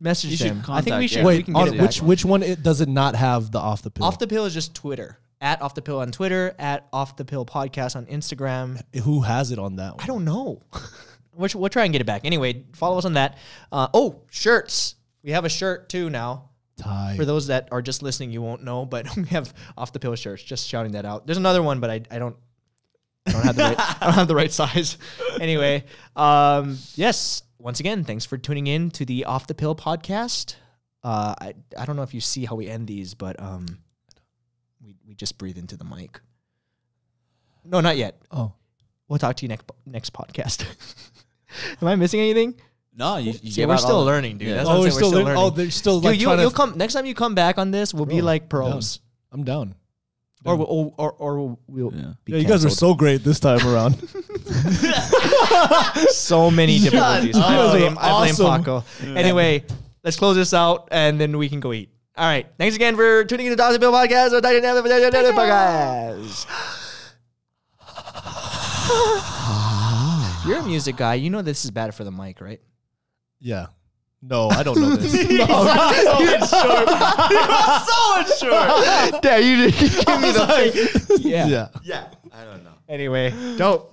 message You them. I think we should. yeah. we Wait, get on it back. which which one it does it not have the off the pill? Off the Pill is just Twitter. At Off the Pill on Twitter. At Off the Pill podcast on Instagram. Who has it on that I don't know. *laughs* we'll, we'll try and get it back. Anyway, follow us on that. Uh, oh, shirts. We have a shirt too now. For those that are just listening, you won't know, but *laughs* we have off the pill shirts. Just shouting that out. There's another one, but I, I don't I don't have the right I don't have the right size. *laughs* Anyway, um, yes. Once again, thanks for tuning in to the Off the Pill podcast. Uh, I I don't know if you see how we end these, but um, we we just breathe into the mic. No, not yet. oh, We'll talk to you next next podcast. *laughs* Am I missing anything? No, you, you Yeah, gave we're out still all- learning, dude. Yeah. That's what oh, I'm we're saying, still, still learning. Oh, they're still Dude, like you, trying you'll come next time you come back on this. We'll be Bro, like pros, I'm down. or, we'll- or or or we'll. Yeah. Be Yeah, you guys are canceled. so great this time around. *laughs* *laughs* so many difficulties. up. I blame, are I blame awesome. Paco. Anyway, let's close this out and then we can go eat. All right. Thanks again for tuning in to Dawson Bill Podcast. or Dynamic Podcast. You're a music guy. You know this is bad for the mic, right? Yeah. No, I don't know this. *laughs* *laughs* so unsure. *laughs* so unsure. Yeah, you give me the. yeah. yeah. yeah, I don't know. Anyway, dope.